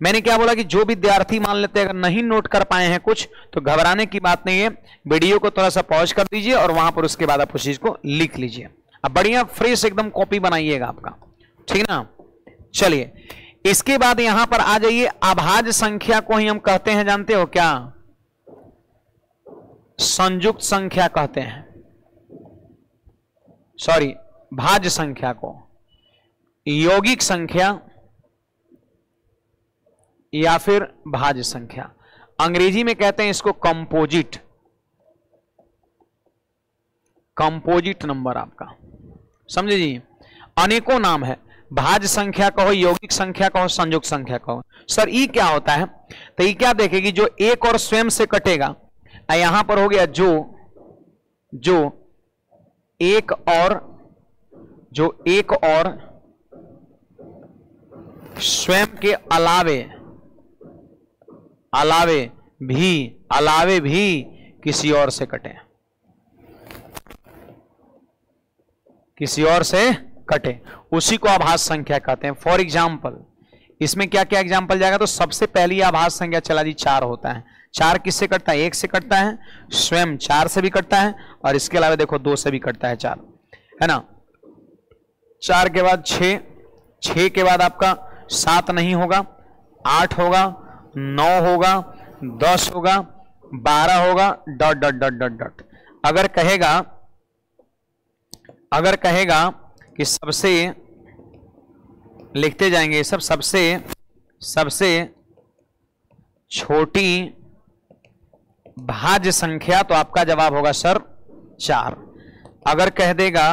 मैंने क्या बोला कि जो विद्यार्थी मान लेते हैं, अगर नहीं नोट कर पाए हैं कुछ तो घबराने की बात नहीं है। वीडियो को थोड़ा सा पॉज कर दीजिए और वहाँ पर उसके बाद आप उस चीज़ को लिख लीजिए। अब बढ़िया फ्रेश एकदम कॉपी बनाइएगा आपका। ठीक ना? चलिए इसके बाद यहाँ पर आ जाइए। अभाज संख्या को ही हम कहते हैं, जानते हो क्या? संयुक्त संख्या कहते हैं। सॉरी भाज्य संख्या को। यौगिक संख्या या फिर भाज्य संख्या। अंग्रेज़ी में कहते हैं इसको कंपोजिट कंपोजिट नंबर आपका। समझे जी? अनेकों नाम है। भाज्य संख्या कहो, यौगिक संख्या कहो, संयुक्त संख्या कहो। सर, ई क्या होता है? तो ई क्या देखेगी, जो एक और स्वयं से कटेगा यहाँ पर हो गया जो जो एक और, जो एक और स्वयं के अलावे अलावे भी अलावे भी किसी और से कटे। किसी और से कटे। उसी को आभास संख्या कहते हैं। फॉर एग्ज़ाम्पल इसमें क्या क्या एग्ज़ाम्पल जाएगा? तो सबसे पहली आभास संख्या चला जी, चार होता है। चार किससे कटता है? एक से कटता है। स्वयं चार से भी कटता है और इसके अलावा देखो, दो से भी कटता है चार। है ना? चार के बाद छ छ के बाद आपका सात नहीं होगा। आठ होगा, नौ होगा, दस होगा, बारह होगा, dot dot dot dot dot. अगर कहेगा अगर कहेगा कि सबसे लिखते जाएँगे, सब सबसे सबसे छोटी भाज्य संख्या तो आपका जवाब होगा सर चार। अगर कह देगा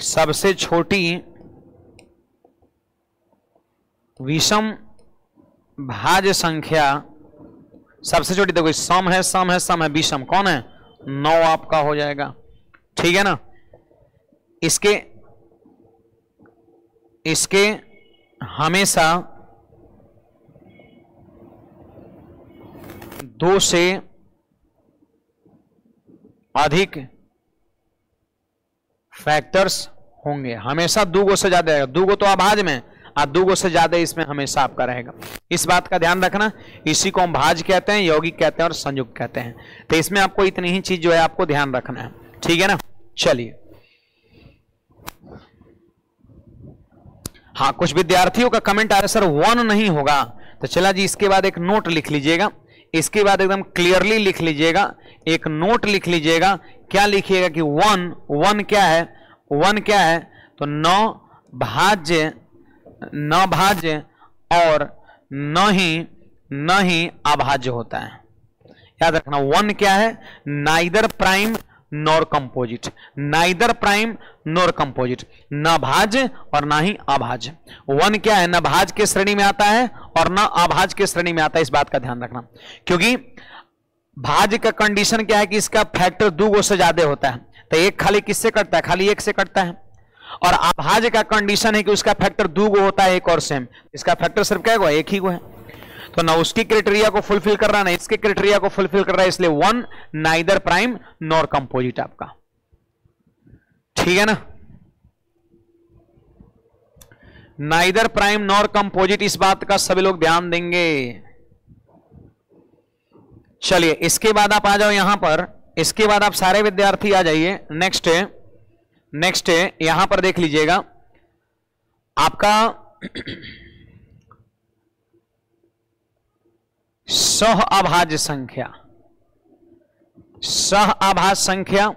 सबसे छोटी विषम भाज्य संख्या, सबसे छोटी देखो, सम है सम है सम है, विषम, कौन है? नौ आपका हो जाएगा। ठीक है ना? इसके इसके हमेशा दो से अधिक फैक्टर्स होंगे। हमेशा दो गो से ज़्यादा दो गो तो आभाज में, और दो गो से ज़्यादा इसमें हमेशा आपका रहेगा। इस बात का ध्यान रखना, इसी को हम भाज कहते हैं, यौगिक कहते हैं और संयुक्त कहते हैं। तो इसमें आपको इतनी ही चीज़ जो है, आपको ध्यान रखना है। ठीक है ना? चलिए। हाँ कुछ विद्यार्थियों का कमेंट आ रहा है सर वन नहीं होगा। तो चला जी इसके बाद एक नोट लिख लीजिएगा। इसके बाद एकदम क्लियरली लिख लीजिएगा। एक नोट लिख लीजिएगा। क्या लिखिएगा कि वन वन क्या है? वन क्या है? तो नौ भाज्य न भाज्य और न ही न ही अभाज्य होता है। याद रखना वन क्या है? Neither prime nor composite neither prime nor composite न भाज और ना ही अभाज वन क्या है न भाज के श्रेणी में आता है और न अभाज के श्रेणी में आता है इस बात का ध्यान रखना क्योंकि भाज का कंडीशन क्या है कि इसका फैक्टर दो गो से ज़्यादा होता है तो एक खाली किससे कटता है खाली एक से कटता है और अभाज का कंडीशन है कि उसका फैक्टर दो गो होता है एक और सेम इसका फैक्टर सिर्फ़ क्या गो एक ही गो है तो ना उसकी क्राइटेरिया को फुलफिल कर रहा ना इसके क्राइटेरिया को फुलफिल कर रहा है इसलिए one neither prime nor composite आपका। ठीक है ना? नाइदर प्राइम नॉर कंपोजिट इस बात का सभी लोग ध्यान देंगे। चलिए, इसके बाद आप आ जाओ यहाँ पर, इसके बाद आप सारे विद्यार्थी आ जाइए। नेक्स्ट नेक्स्ट यहाँ पर देख लीजिएगा। आपका सह अभाज्य संख्या। सह अभाज्य संख्या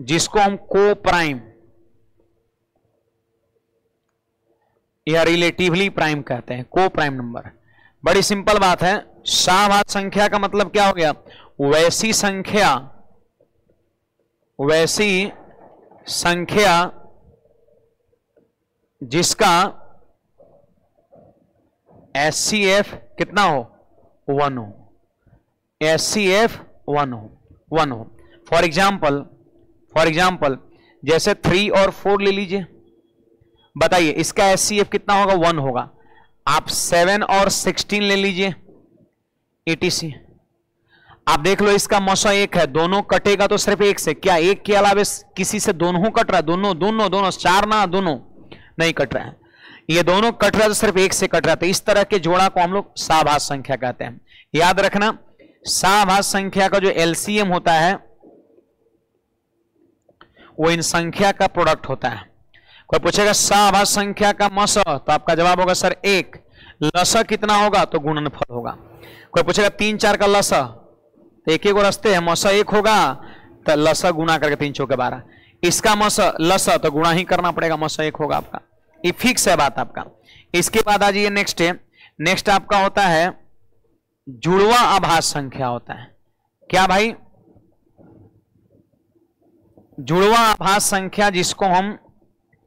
जिसको हम को प्राइम या रिलेटिवली प्राइम कहते हैं को प्राइम नंबर। बड़ी सिंपल बात है शाहभाज्य संख्या का मतलब क्या हो गया? वैसी संख्या वैसी संख्या जिसका एस कितना हो? वन हो। एस सी एफ़ वन हो। वन हो। फॉर एग्ज़ाम्पल फॉर एग्ज़ाम्पल जैसे थ्री और फोर ले लीजिए। बताइए, इसका एस सी एफ़ कितना होगा? वन होगा। आप सेवन और सिक्सटीन ले लीजिए। एटीसी आप देख लो, इसका मौसम एक है। दोनों कटेगा तो सिर्फ़ एक से। क्या एक के अलावा किसी से दोनों कट रहा है? दोनों दोनों दोनों, चार ना, दोनों। नहीं कट रहा है। ये दोनों कट रहा तो सिर्फ़ एक से कट रहा है तो इस तरह के जोड़ा को हम लोग साभास संख्या कहते हैं। याद रखना साभास संख्या का जो एलसीएम होता है, वो इन संख्या का प्रोडक्ट होता है। कोई पूछेगा साभास संख्या का मस तो आपका जवाब होगा, सर, एक। लस कितना होगा तो गुणनफल होगा। कोई पूछेगा, तीन चार का लस तो एक एक रस्ते है, मस एक होगा तो लस गुना करके तीन चौके बारह। इसका मस, लस तो गुणा ही करना पड़ेगा, मस एक होगा आपका। ये फिक्स है बात आपका। इसके बाद आ जाइए नेक्स्ट नेक्स्ट आपका होता है, जुड़वा आभास संख्या होता है। क्या भाई? जुड़वा आभास संख्या जिसको हम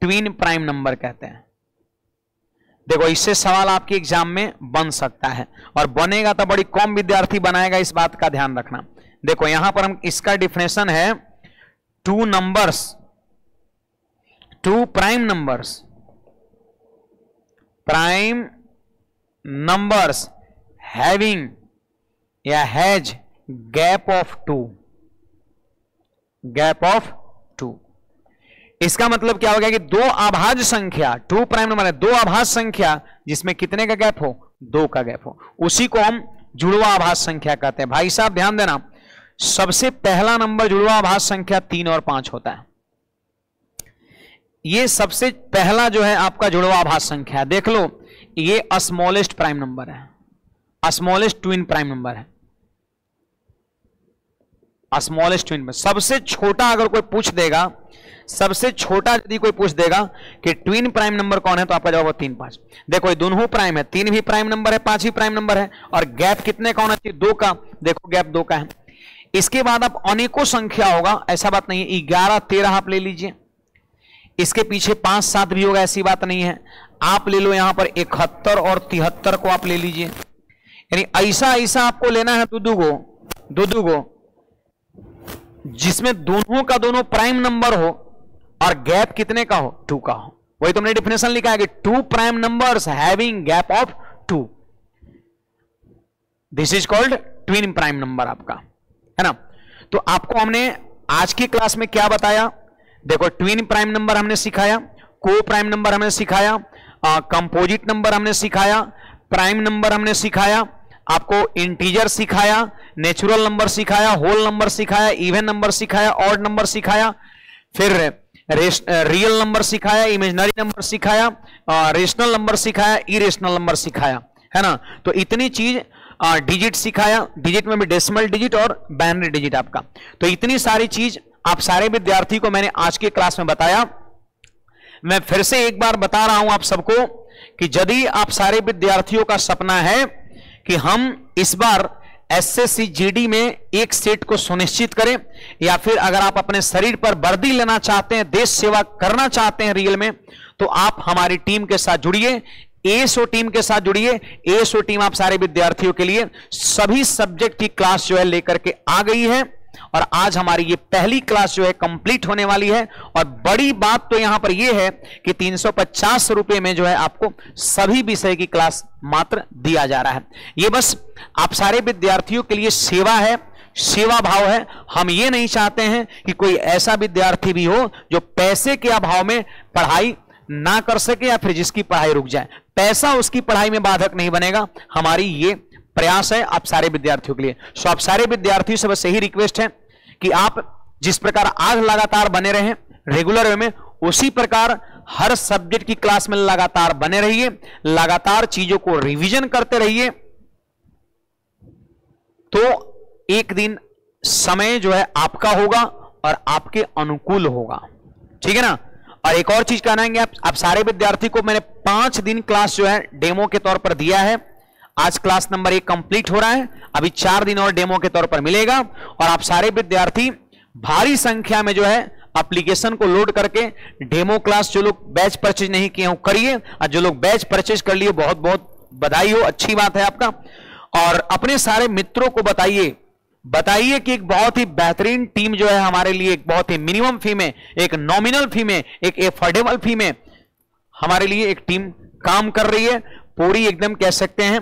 ट्विन प्राइम नंबर कहते हैं। देखो, इससे सवाल आपके एग्ज़ाम में बन सकता है। और बनेगा तो बड़ी कम विद्यार्थी बनाएगा, इस बात का ध्यान रखना। देखो, यहाँ पर हम, इसका डिफिनेशन है two numbers two prime numbers prime numbers having या has gap of two. Gap of two. इसका मतलब क्या हो गया कि दो आभाज संख्या, टू प्राइम नंबर है, दो आभाज संख्या, जिसमें कितने का गैप हो? दो का गैप हो। उसी को हम जुड़वा आभाज संख्या कहते हैं। भाई साहब, ध्यान देना, सबसे पहला नंबर जुड़वा आभाज संख्या तीन और पाँच होता है। ये सबसे पहला जो है आपका जुड़वा आभास संख्या है। देख लो, ये स्मॉलेस्ट प्राइम नंबर है। स्मॉलेस्ट ट्विन प्राइम नंबर है। स्मॉलेस्ट ट्विन सबसे छोटा अगर कोई पूछ देगा, सबसे छोटा यदि कोई पूछ देगा कि ट्विन प्राइम नंबर कौन है तो आपका जवाब तीन पाँच। देखो, ये दोनों प्राइम है। तीन भी प्राइम नंबर है, पाँच भी प्राइम नंबर है। और गैप कितने का होना चाहिए? दो का। देखो गैप दो का है। इसके बाद आप अनेकों संख्या होगा। ऐसा बात नहीं है। ग्यारह, तेरह आप ले लीजिए। इसके पीछे पाँच सात भी होगा, ऐसी बात नहीं है। आप ले लो यहाँ पर इकहत्तर और तिहत्तर को आप ले लीजिए। यानी ऐसा ऐसा आपको लेना है दुदू को दुदू को, जिसमें दोनों का दोनों प्राइम नंबर हो और गैप कितने का हो? टू का हो। वही तुमने डिफिनेशन लिखा है कि two prime numbers having gap of two. This is called twin prime number आपका। है ना? तो आपको हमने आज की क्लास में क्या बताया? देखो ट्विन प्राइम नंबर हमने सिखाया को प्राइम नंबर हमने सिखाया कंपोजिट नंबर हमने सिखाया प्राइम नंबर हमने सिखाया, आपको इंटीजर सिखाया नेचुरल नंबर सिखाया होल नंबर सिखाया इवन नंबर सिखाया ऑड नंबर सिखाया, फिर रियल नंबर सिखाया इमेजनरी नंबर सिखाया रेशनल नंबर सिखाया इरेशनल नंबर सिखाया, है ना? तो इतनी चीज़ डिजिट सिखाया डिजिट में भी डेसिमल डिजिट और बैनरी डिजिट आपका। तो इतनी सारी चीज़ आप सारे विद्यार्थी को मैंने आज की क्लास में बताया। मैं फिर से एक बार बता रहा हूँ आप सबको कि यदि आप सारे विद्यार्थियों का सपना है कि हम इस बार एसएससी जीडी में एक सीट को सुनिश्चित करें, या फिर अगर आप अपने शरीर पर वर्दी लेना चाहते हैं, देश सेवा करना चाहते हैं रियल में तो आप हमारी टीम के साथ जुड़िए एसओ टीम के साथ जुड़िए। एसओ टीम आप सारे विद्यार्थियों के लिए सभी सब्जेक्ट की क्लास जो है लेकर के आ गई है। और आज हमारी ये पहली क्लास जो है कंप्लीट होने वाली है और बड़ी बात तो यहाँ पर ये है कि तीन रुपए में जो है आपको सभी विषय की क्लास मात्र दिया जा रहा है। ये बस आप सारे विद्यार्थियों के लिए सेवा है, सेवा भाव है। हम ये नहीं चाहते हैं कि कोई ऐसा विद्यार्थी भी हो जो पैसे के अभाव में पढ़ाई ना कर सके या फिर जिसकी पढ़ाई रुक जाए। पैसा उसकी पढ़ाई में बाधक नहीं बनेगा। हमारी ये प्रयास है आप सारे विद्यार्थियों के लिए। सो आप सारे विद्यार्थियों से बस यही रिक्वेस्ट है कि आप जिस प्रकार आज लगातार बने रहे रेगुलर वे में उसी प्रकार हर सब्जेक्ट की क्लास में लगातार बने रहिए लगातार चीज़ों को रिवीजन करते रहिए। तो एक दिन समय जो है आपका होगा और आपके अनुकूल होगा। ठीक है ना? और एक और चीज़ कहना है आप, आप सारे विद्यार्थी को मैंने पाँच दिन क्लास जो है डेमो के तौर पर दिया है। आज क्लास नंबर एक कंप्लीट हो रहा है। अभी चार दिन और डेमो के तौर पर मिलेगा और आप सारे विद्यार्थी भारी संख्या में जो है एप्लीकेशन को लोड करके डेमो क्लास जो लोग बैच परचेज नहीं किए हो, करिए। और जो लोग बैच परचेज कर लिए बहुत बहुत बधाई हो, अच्छी बात है आपका। और अपने सारे मित्रों को बताइए बताइए कि एक बहुत ही बेहतरीन टीम जो है हमारे लिए, एक बहुत ही मिनिमम फ़ी में, एक नॉमिनल फ़ी में, एक एफोर्डेबल फ़ी में हमारे लिए एक टीम काम कर रही है। पूरी एकदम कह सकते हैं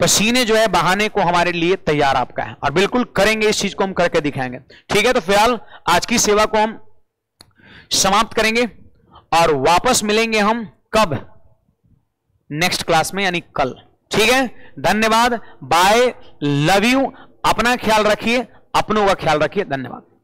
पसीने जो है बहाने को हमारे लिए तैयार आपका है। और बिल्कुल करेंगे, इस चीज़ को हम करके दिखाएँगे। ठीक है तो फ़िलहाल आज की सेवा को हम समाप्त करेंगे और वापस मिलेंगे हम कब? नेक्स्ट क्लास में, यानी कल। ठीक है? धन्यवाद। बाय लव यू अपना ख्याल रखिए, अपनों का ख्याल रखिए। धन्यवाद।